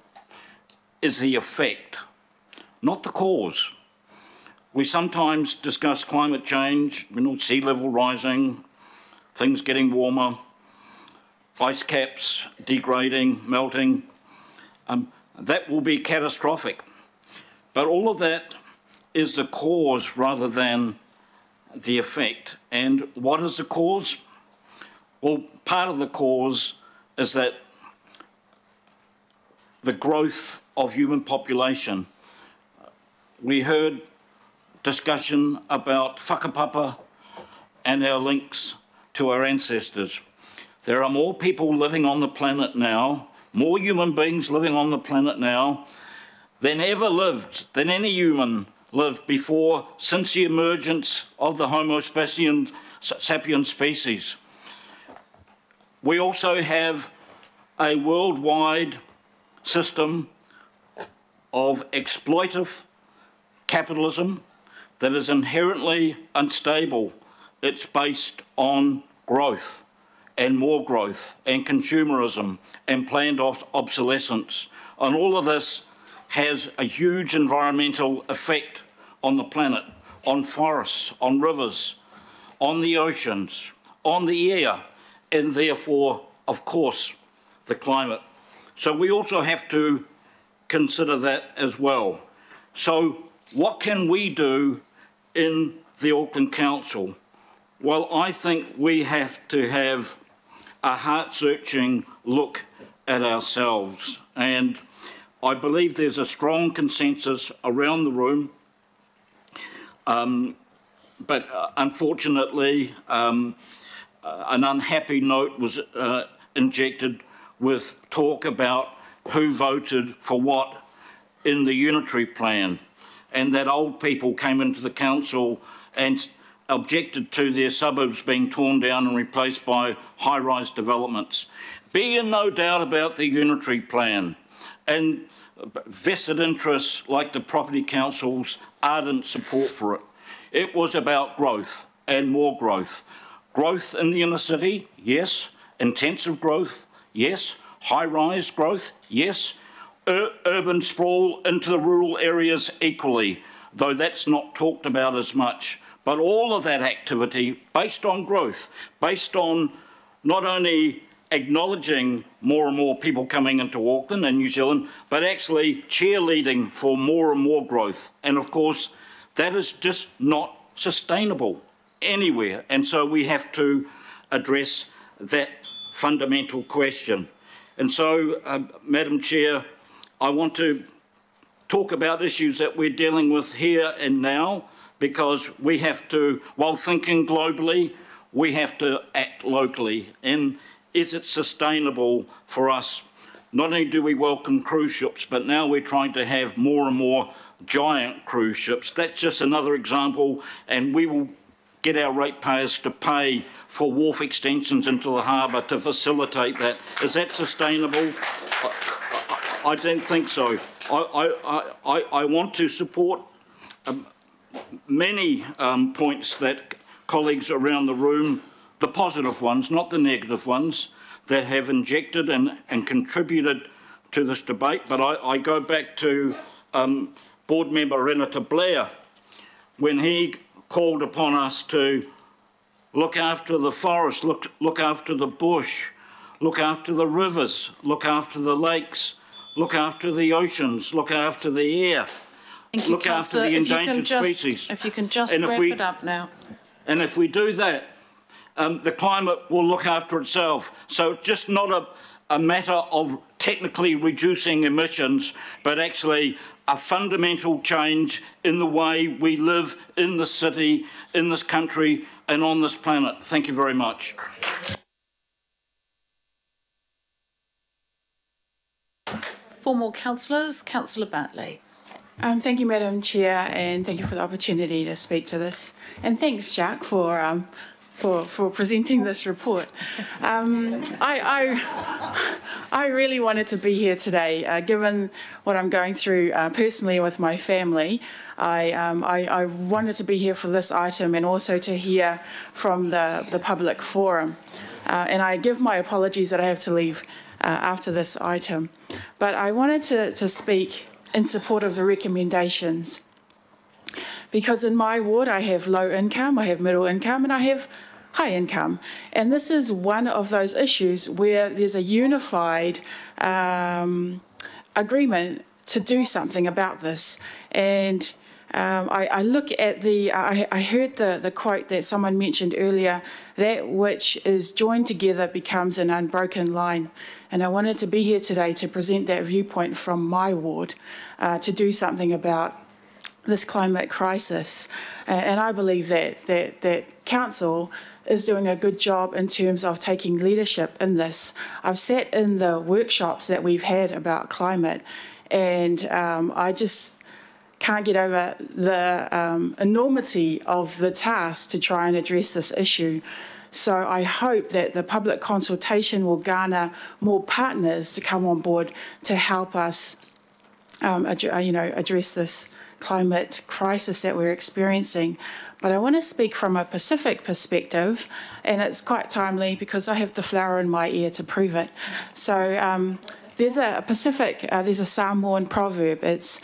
is the effect, not the cause. We sometimes discuss climate change, you know, sea level rising, things getting warmer, ice caps degrading, melting. Um, that will be catastrophic. But all of that is the cause rather than the effect. And what is the cause? Well, part of the cause is that the growth of human population. We heard discussion about whakapapa and our links to our ancestors. There are more people living on the planet now, more human beings living on the planet now than ever lived, than any human lived before since the emergence of the Homo sapien, sapien species. We also have a worldwide system of exploitive capitalism that is inherently unstable. It's based on growth and more growth and consumerism and planned obsolescence. And all of this has a huge environmental effect on the planet, on forests, on rivers, on the oceans, on the air, and therefore, of course, the climate. So we also have to consider that as well. So what can we do in the Auckland Council? Well, I think we have to have a heart-searching look at ourselves. And I believe there's a strong consensus around the room. Um, but uh, unfortunately, um, uh, an unhappy note was uh, injected with talk about who voted for what in the unitary plan and that old people came into the council and objected to their suburbs being torn down and replaced by high-rise developments. Be in no doubt about the unitary plan and vested interests like the property council's ardent support for it. It was about growth and more growth. Growth in the inner city, yes. Intensive growth, yes. High-rise growth, yes. Ur urban sprawl into the rural areas equally, though that's not talked about as much. But all of that activity based on growth, based on not only acknowledging more and more people coming into Auckland and New Zealand, but actually cheerleading for more and more growth. And of course, that is just not sustainable anywhere. And so we have to address that fundamental question. And so, uh, Madam Chair, I want to talk about issues that we're dealing with here and now because we have to, while thinking globally, we have to act locally. And is it sustainable for us? Not only do we welcome cruise ships, but now we're trying to have more and more giant cruise ships. That's just another example, and we will get our ratepayers to pay for wharf extensions into the harbour to facilitate that. Is that sustainable? I, I, I don't think so. I, I, I, want to support um, many um, points that colleagues around the room the positive ones, not the negative ones, that have injected and, and contributed to this debate. But I, I go back to um, board member Renata Blair when he called upon us to look after the forest, look, look after the bush, look after the rivers, look after the lakes, look after the oceans, look after the air, Thank you, look after councillor. the If you can endangered just- species. If you can just And wrap we- it up now. And if we do that, um, the climate will look after itself. So it's just not a, a matter of technically reducing emissions, but actually a fundamental change in the way we live in the city, in this country, and on this planet. Thank you very much. Four more councillors. Councillor Bartley. Um, thank you, Madam Chair, and thank you for the opportunity to speak to this. And thanks, Jack, for um, for for presenting this report. Um, I, I I really wanted to be here today, uh, given what I'm going through uh, personally with my family. I, um, I I wanted to be here for this item and also to hear from the the public forum. Uh, and I give my apologies that I have to leave uh, after this item. But I wanted to, to speak in support of the recommendations. Because in my ward, I have low income, I have middle income, and I have high income. And this is one of those issues where there's a unified um, agreement to do something about this. And um, I, I, look at the, I, I, heard the, the quote that someone mentioned earlier that which is joined together becomes an unbroken line. And I wanted to be here today to present that viewpoint from my ward uh, to do something about this climate crisis. And I believe that, that, that council is doing a good job in terms of taking leadership in this. I've sat in the workshops that we've had about climate, and um, I just can't get over the um, enormity of the task to try and address this issue. So I hope that the public consultation will garner more partners to come on board to help us, um, you know, address this climate crisis that we're experiencing. But I want to speak from a Pacific perspective, and it's quite timely because I have the flower in my ear to prove it. So um, there's a Pacific, uh, there's a Samoan proverb. It's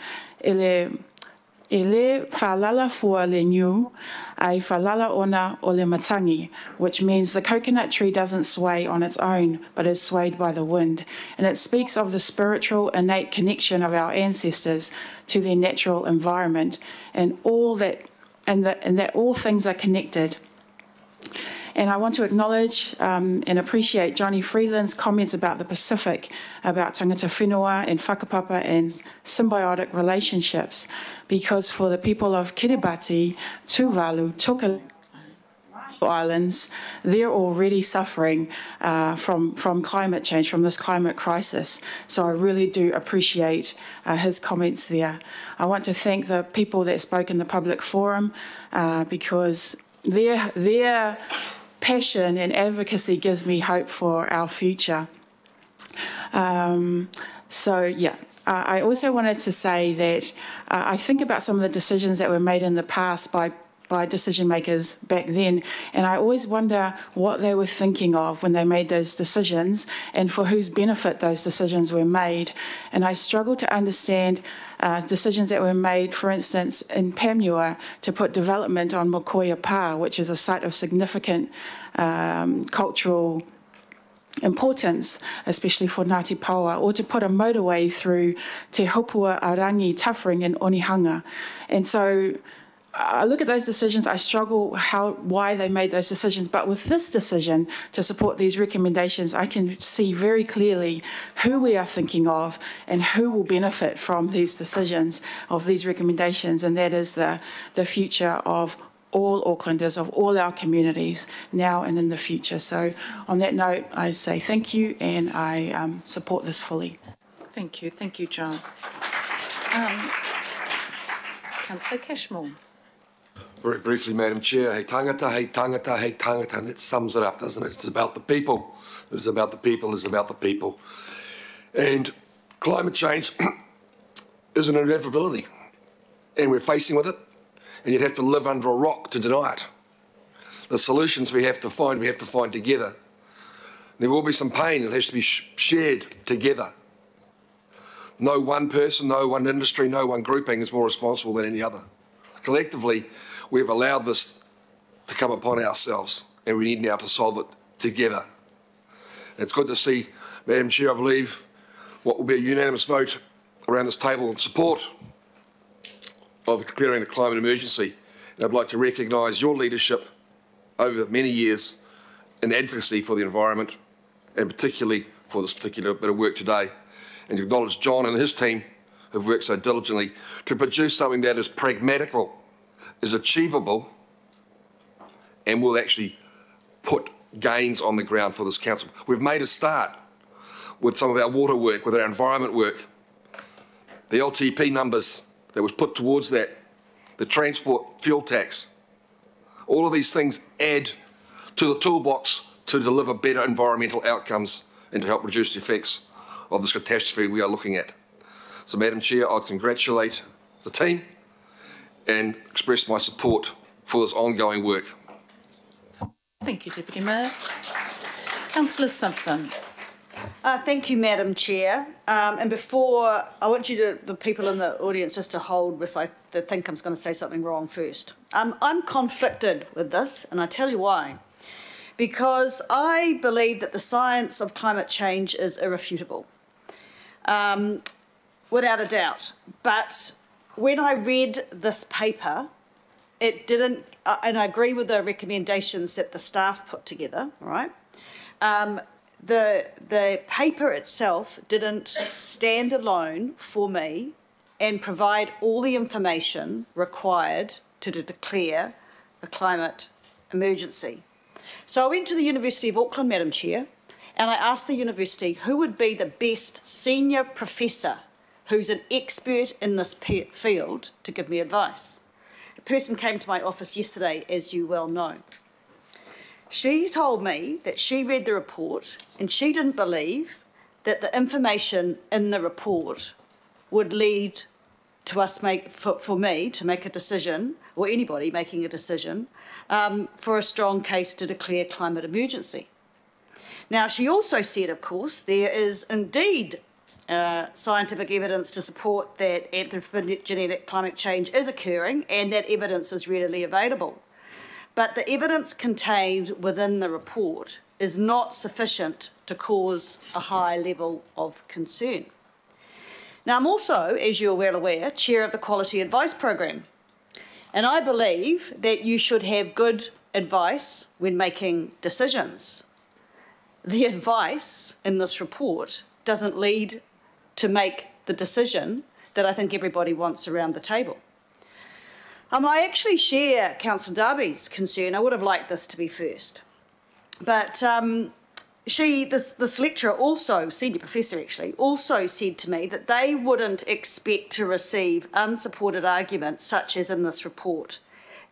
ele falala fua le niu, ai falala ona o le matangi, which means the coconut tree doesn't sway on its own, but is swayed by the wind. And it speaks of the spiritual innate connection of our ancestors to their natural environment and all that, and that, and that all things are connected. And I want to acknowledge um, and appreciate Johnny Freeland's comments about the Pacific, about tangata whenua and whakapapa and symbiotic relationships, because for the people of Kiribati, Tuvalu, Tokelau, Islands, they're already suffering uh, from from climate change, from this climate crisis. So I really do appreciate uh, his comments there. I want to thank the people that spoke in the public forum uh, because their their passion and advocacy gives me hope for our future. Um, so, yeah, uh, I also wanted to say that uh, I think about some of the decisions that were made in the past by by decision makers back then. And I always wonder what they were thinking of when they made those decisions and for whose benefit those decisions were made. And I struggle to understand uh, decisions that were made, for instance, in Panmure to put development on Mokoia Pa, which is a site of significant um, cultural importance, especially for Ngāti Paoa, or to put a motorway through Te Hopua a Rangi Tuffering in Onehunga. And so I look at those decisions, I struggle how why they made those decisions. But with this decision to support these recommendations, I can see very clearly who we are thinking of and who will benefit from these decisions of these recommendations, and that is the, the future of all Aucklanders, of all our communities, now and in the future. So, on that note, I say thank you and I um, support this fully. Thank you. Thank you, John. Um, Councillor Cashmore. Very briefly, Madam Chair, he tangata, he tangata, he tangata, and that sums it up, doesn't it? It's about the people. It's about the people, it's about the people. And climate change is an inevitability, and we're facing with it, and you'd have to live under a rock to deny it. the solutions we have to find, we have to find together. There will be some pain that has to be sh shared together. No one person, no one industry, no one grouping is more responsible than any other. Collectively, we've allowed this to come upon ourselves, and we need now to solve it together. It's good to see, Madam Chair, I believe, what will be a unanimous vote around this table in support of declaring a climate emergency. And I'd like to recognise your leadership over many years in advocacy for the environment and particularly for this particular bit of work today. And to acknowledge John and his team who've worked so diligently to produce something that is pragmatical, is achievable, and will actually put gains on the ground for this council. We've made a start with some of our water work, with our environment work. The LTP numbers that was put towards that, the transport fuel tax, all of these things add to the toolbox to deliver better environmental outcomes and to help reduce the effects of this catastrophe we are looking at. So, Madam Chair, I congratulate the team and express my support for this ongoing work. Thank you, Deputy Mayor. Councillor Simpson. Uh, thank you, Madam Chair. Um, and before, I want you to, the people in the audience, just to hold if I think I'm going to say something wrong first. Um, I'm conflicted with this, and I tell you why. Because I believe that the science of climate change is irrefutable, um, without a doubt. But when I read this paper, it didn't, uh, and I agree with the recommendations that the staff put together, right? Um, the, the paper itself didn't stand alone for me and provide all the information required to declare a climate emergency. So I went to the University of Auckland, Madam Chair, and I asked the university who would be the best senior professor who's an expert in this field to give me advice. A person came to my office yesterday, as you well know. She told me that she read the report and she didn't believe that the information in the report would lead to us make for, for me to make a decision or anybody making a decision um, for a strong case to declare climate emergency. Now, she also said, of course, there is indeed uh, scientific evidence to support that anthropogenic climate change is occurring and that evidence is readily available. But the evidence contained within the report is not sufficient to cause a high level of concern. Now, I'm also, as you're well aware, chair of the Quality Advice Program. And I believe that you should have good advice when making decisions. The advice in this report doesn't lead to make the decision that I think everybody wants around the table. Um, I actually share Councillor Darby's concern. I would have liked this to be first. But um, she, this, this lecturer also, senior professor actually, also said to me that they wouldn't expect to receive unsupported arguments such as in this report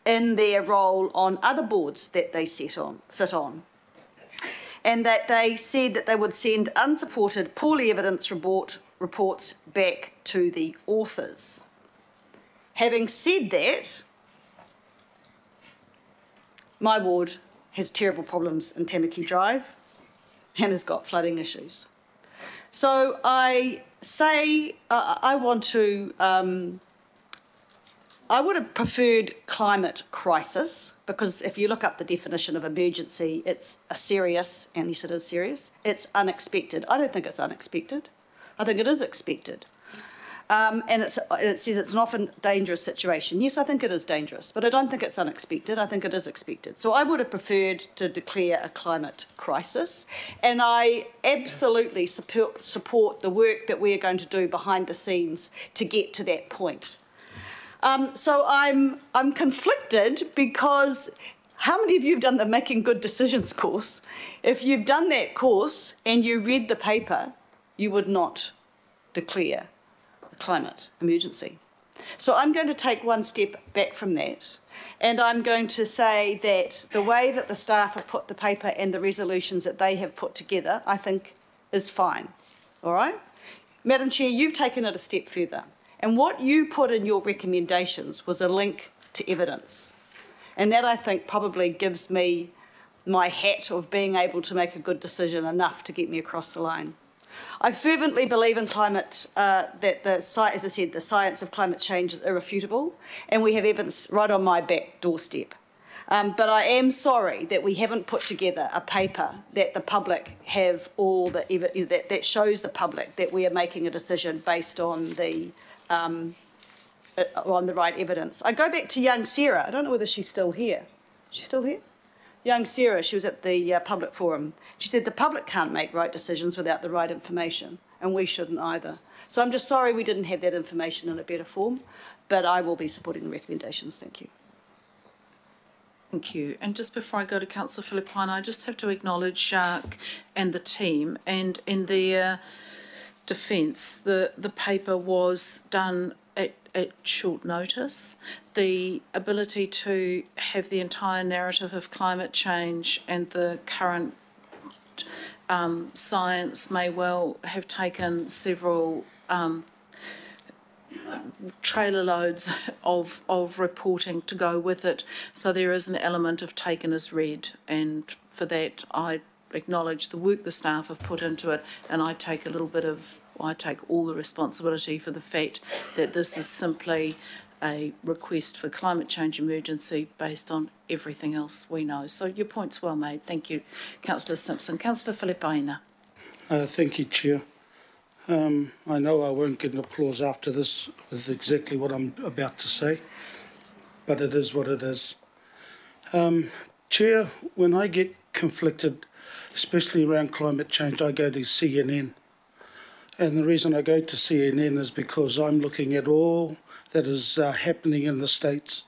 in their role on other boards that they sit on, sit on. And that they said that they would send unsupported, poorly evidenced report, reports back to the authors. Having said that, my ward has terrible problems in Tamaki Drive and has got flooding issues. So I say uh, I want to, um, I would have preferred climate crisis because if you look up the definition of emergency, it's a serious, and he said it's serious, it's unexpected. I don't think it's unexpected. I think it is expected. Um, and, it says it's an often dangerous situation. Yes, I think it is dangerous, but I don't think it's unexpected. I think it is expected. So I would have preferred to declare a climate crisis. And I absolutely support, support the work that we are going to do behind the scenes to get to that point. Um, so I'm, I'm conflicted because how many of you have done the Making Good Decisions course? If you've done that course and you read the paper, you would not declare a climate emergency. So I'm going to take one step back from that and I'm going to say that the way that the staff have put the paper and the resolutions that they have put together, I think is fine. All right? Madam Chair, you've taken it a step further. And what you put in your recommendations was a link to evidence. And that I think probably gives me my hat of being able to make a good decision enough to get me across the line. I fervently believe in climate, uh, that the, as I said, the science of climate change is irrefutable, and we have evidence right on my back doorstep. Um, but I am sorry that we haven't put together a paper that the public have all the ev- that, that shows the public that we are making a decision based on the um, uh, on the right evidence. I go back to young Sarah. I don't know whether she's still here. She's still here. Young Sarah, she was at the uh, public forum. She said the public can't make right decisions without the right information, and we shouldn't either. So I'm just sorry we didn't have that information in a better form, but I will be supporting the recommendations. Thank you. Thank you. And just before I go to Councillor Filipaina, I just have to acknowledge Jacques and the team. And in their defence, the, the paper was done at, at short notice. The ability to have the entire narrative of climate change and the current um, science may well have taken several um, trailer loads of of reporting to go with it. So there is an element of taken as read, and for that I acknowledge the work the staff have put into it, and I take a little bit of I take all the responsibility for the fact that this is simply a request for climate change emergency based on everything else we know. So your point's well made. Thank you, Councillor Simpson. Councillor Filipaina. Uh, thank you, Chair. Um, I know I won't get an applause after this with exactly what I'm about to say, but it is what it is. Um, Chair, when I get conflicted, especially around climate change, I go to CNN. And the reason I go to CNN is because I'm looking at all that is uh, happening in the States.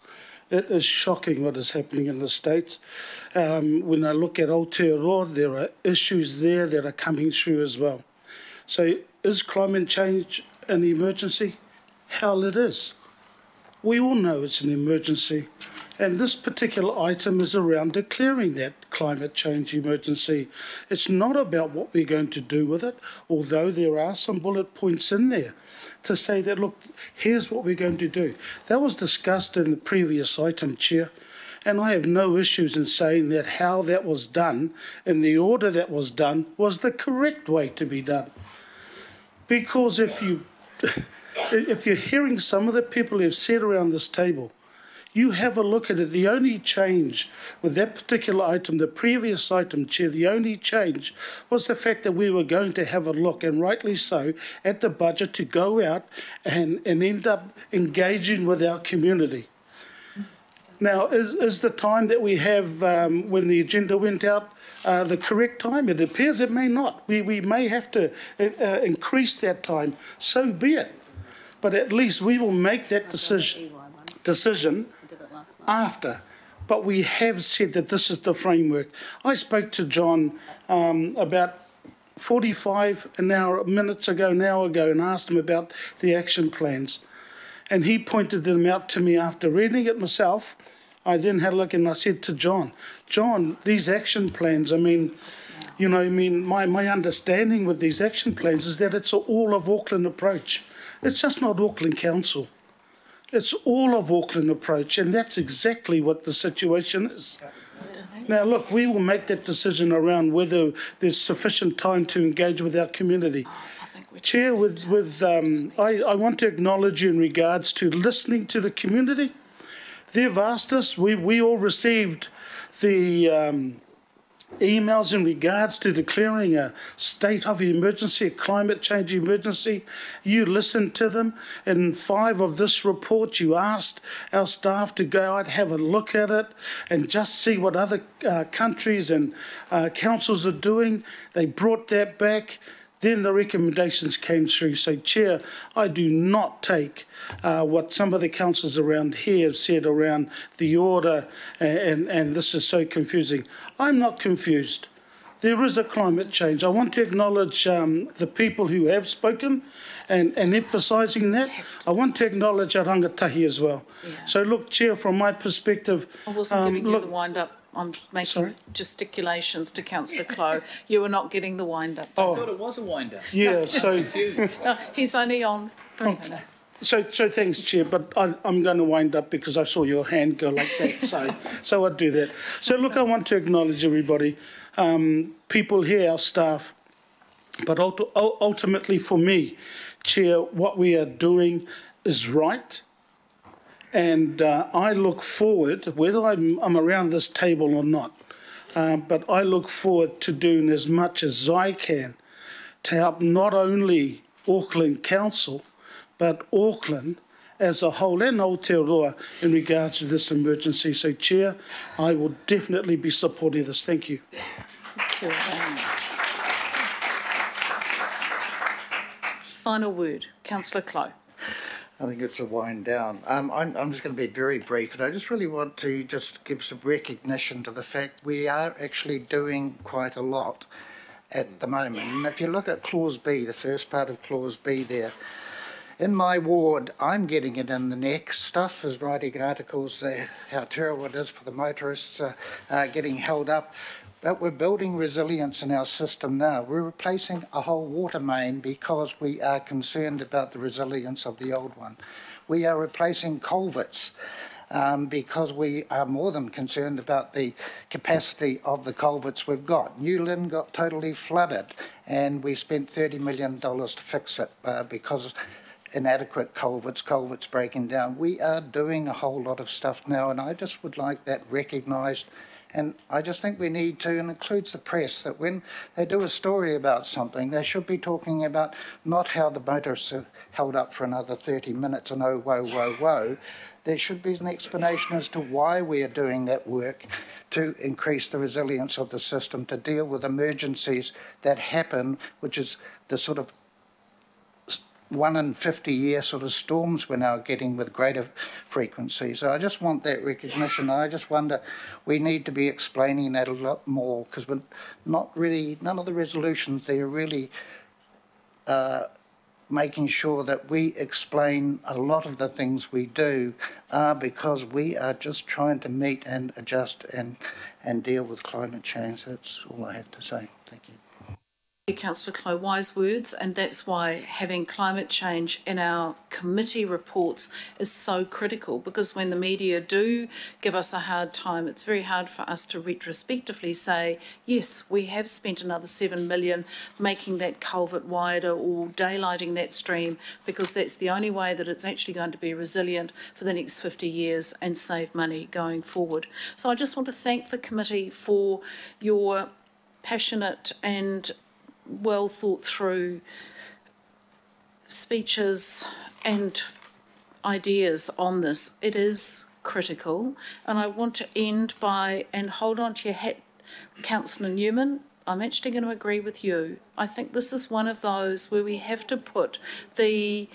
It is shocking what is happening in the States. Um, when I look at Aotearoa, there are issues there that are coming through as well. So is climate change an emergency? Hell, it is. We all know it's an emergency. And this particular item is around declaring that climate change emergency. It's not about what we're going to do with it, although there are some bullet points in there to say that, look, here's what we're going to do. That was discussed in the previous item, Chair. And I have no issues in saying that how that was done in the order that was done was the correct way to be done. Because if you if you're hearing some of the people who've said around this table, you have a look at it. The only change with that particular item, the previous item, Chair, the only change was the fact that we were going to have a look, and rightly so, at the budget to go out and, and end up engaging with our community. Now, is, is the time that we have um, when the agenda went out uh, the correct time? It appears it may not. We, we may have to uh, uh, increase that time. So be it. But at least we will make that decision, decision after. But we have said that this is the framework. I spoke to John um, about 45 an hour, minutes ago, an hour ago, and asked him about the action plans. And he pointed them out to me after reading it myself. I then had a look and I said to John, John, these action plans, I mean, you know, I mean, my, my understanding with these action plans is that it's all of Auckland approach. It's just not Auckland Council. It's all of Auckland approach, and that's exactly what the situation is. Now, look, we will make that decision around whether there's sufficient time to engage with our community. Chair, with, with um, I, I want to acknowledge you in regards to listening to the community. They've asked us, we, we all received the um, emails in regards to declaring a state of emergency, a climate change emergency. You listened to them. In five of this report, you asked our staff to go out, have a look at it, and just see what other uh, countries and uh, councils are doing. They brought that back. Then the recommendations came through. So, Chair, I do not take uh, what some of the councillors around here have said around the order, and, and, and this is so confusing. I'm not confused. There is a climate change. I want to acknowledge um, the people who have spoken and, and emphasising that. I want to acknowledge our rangatahi as well. Yeah. So, look, Chair, from my perspective, I wasn't um, giving look, you the wind up. I'm making Sorry? gesticulations to Councillor Clow. You were not getting the wind up. I thought it was a wind up. yeah, so. No, he's only on. Okay. so, so thanks, Chair, but I, I'm going to wind up because I saw your hand go like that, so, so I'll do that. So look, I want to acknowledge everybody, um, people here, our staff, but ult- ultimately for me, Chair, what we are doing is right. And uh, I look forward, whether I'm, I'm around this table or not, um, but I look forward to doing as much as I can to help not only Auckland Council, but Auckland as a whole and Aotearoa in regards to this emergency. So, Chair, I will definitely be supporting this. Thank you. Final word, Councillor Clow. I think it's a wind down. Um, I'm, I'm just going to be very brief, and I just really want to just give some recognition to the fact we are actually doing quite a lot at the moment. And if you look at Clause B, the first part of Clause B there, in my ward, I'm getting it in the neck. Stuff is writing articles uh, how terrible it is for the motorists uh, uh, getting held up. But we're building resilience in our system now. We're replacing a whole water main because we are concerned about the resilience of the old one. We are replacing culverts um, because we are more than concerned about the capacity of the culverts we've got. New Lynn got totally flooded and we spent $30 million to fix it uh, because inadequate culverts, culverts breaking down. We are doing a whole lot of stuff now and I just would like that recognised and I just think we need to, and includes the press, that when they do a story about something, they should be talking about not how the motorists are held up for another 30 minutes and oh, whoa, whoa, whoa. There should be an explanation as to why we are doing that work to increase the resilience of the system, to deal with emergencies that happen, which is the sort of one in 50 year sort of storms we're now getting with greater frequency. So I just want that recognition. I just wonder, we need to be explaining that a lot more because we're not really, none of the resolutions there really uh, making sure that we explain a lot of the things we do are because we are just trying to meet and adjust and, and deal with climate change. That's all I have to say. Thank you. Councillor Clow, wise words, and that's why having climate change in our committee reports is so critical because when the media do give us a hard time, it's very hard for us to retrospectively say, yes, we have spent another seven million making that culvert wider or daylighting that stream because that's the only way that it's actually going to be resilient for the next 50 years and save money going forward. So I just want to thank the committee for your passionate and well thought through speeches and ideas on this. It is critical. And I want to end by, and hold on to your hat, Councillor Newman. I'm actually going to agree with you. I think this is one of those where we have to put the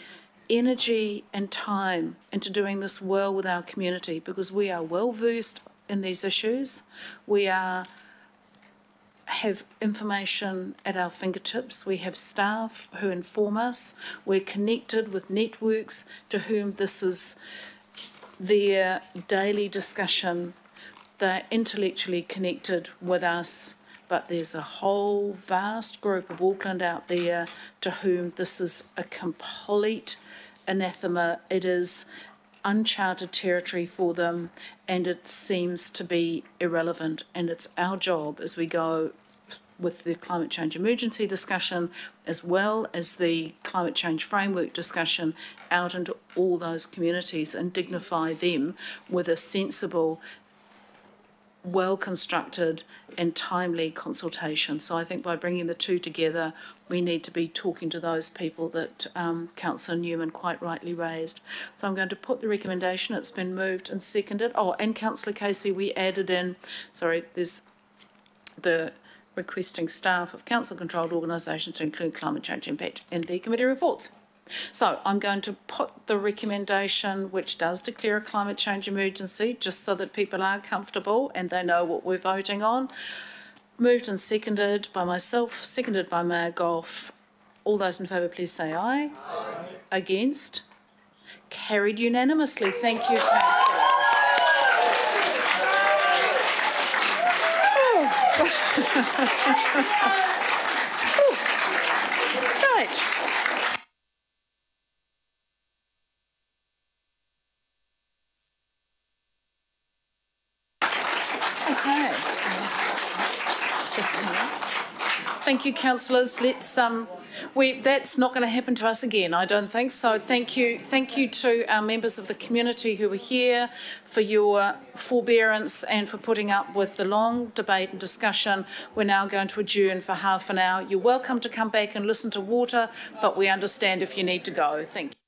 energy and time into doing this well with our community because we are well versed in these issues. We are have information at our fingertips. We have staff who inform us. We're connected with networks to whom this is their daily discussion. They're intellectually connected with us, but there's a whole vast group of Auckland out there to whom this is a complete anathema. It is uncharted territory for them and it seems to be irrelevant. And it's our job as we go with the climate change emergency discussion as well as the climate change framework discussion out into all those communities and dignify them with a sensible well constructed and timely consultation. So I think by bringing the two together, we need to be talking to those people that um, Councillor Newman quite rightly raised. So I'm going to put the recommendation. It's been moved and seconded. Oh, and Councillor Casey, we added in, sorry, there's the requesting staff of council-controlled organisations to include climate change impact in their committee reports. So I'm going to put the recommendation which does declare a climate change emergency just so that people are comfortable and they know what we're voting on. Moved and seconded by myself, seconded by Mayor Goff. All those in favour please say aye. aye. Against? Carried unanimously. Thank you, Councillor. ハハハハ。You, councillors. Let's um, we that's not going to happen to us again. I don't think so. Thank you, thank you to our members of the community who are here for your forbearance and for putting up with the long debate and discussion. We're now going to adjourn for half an hour. You're welcome to come back and listen to water, but we understand if you need to go. Thank you.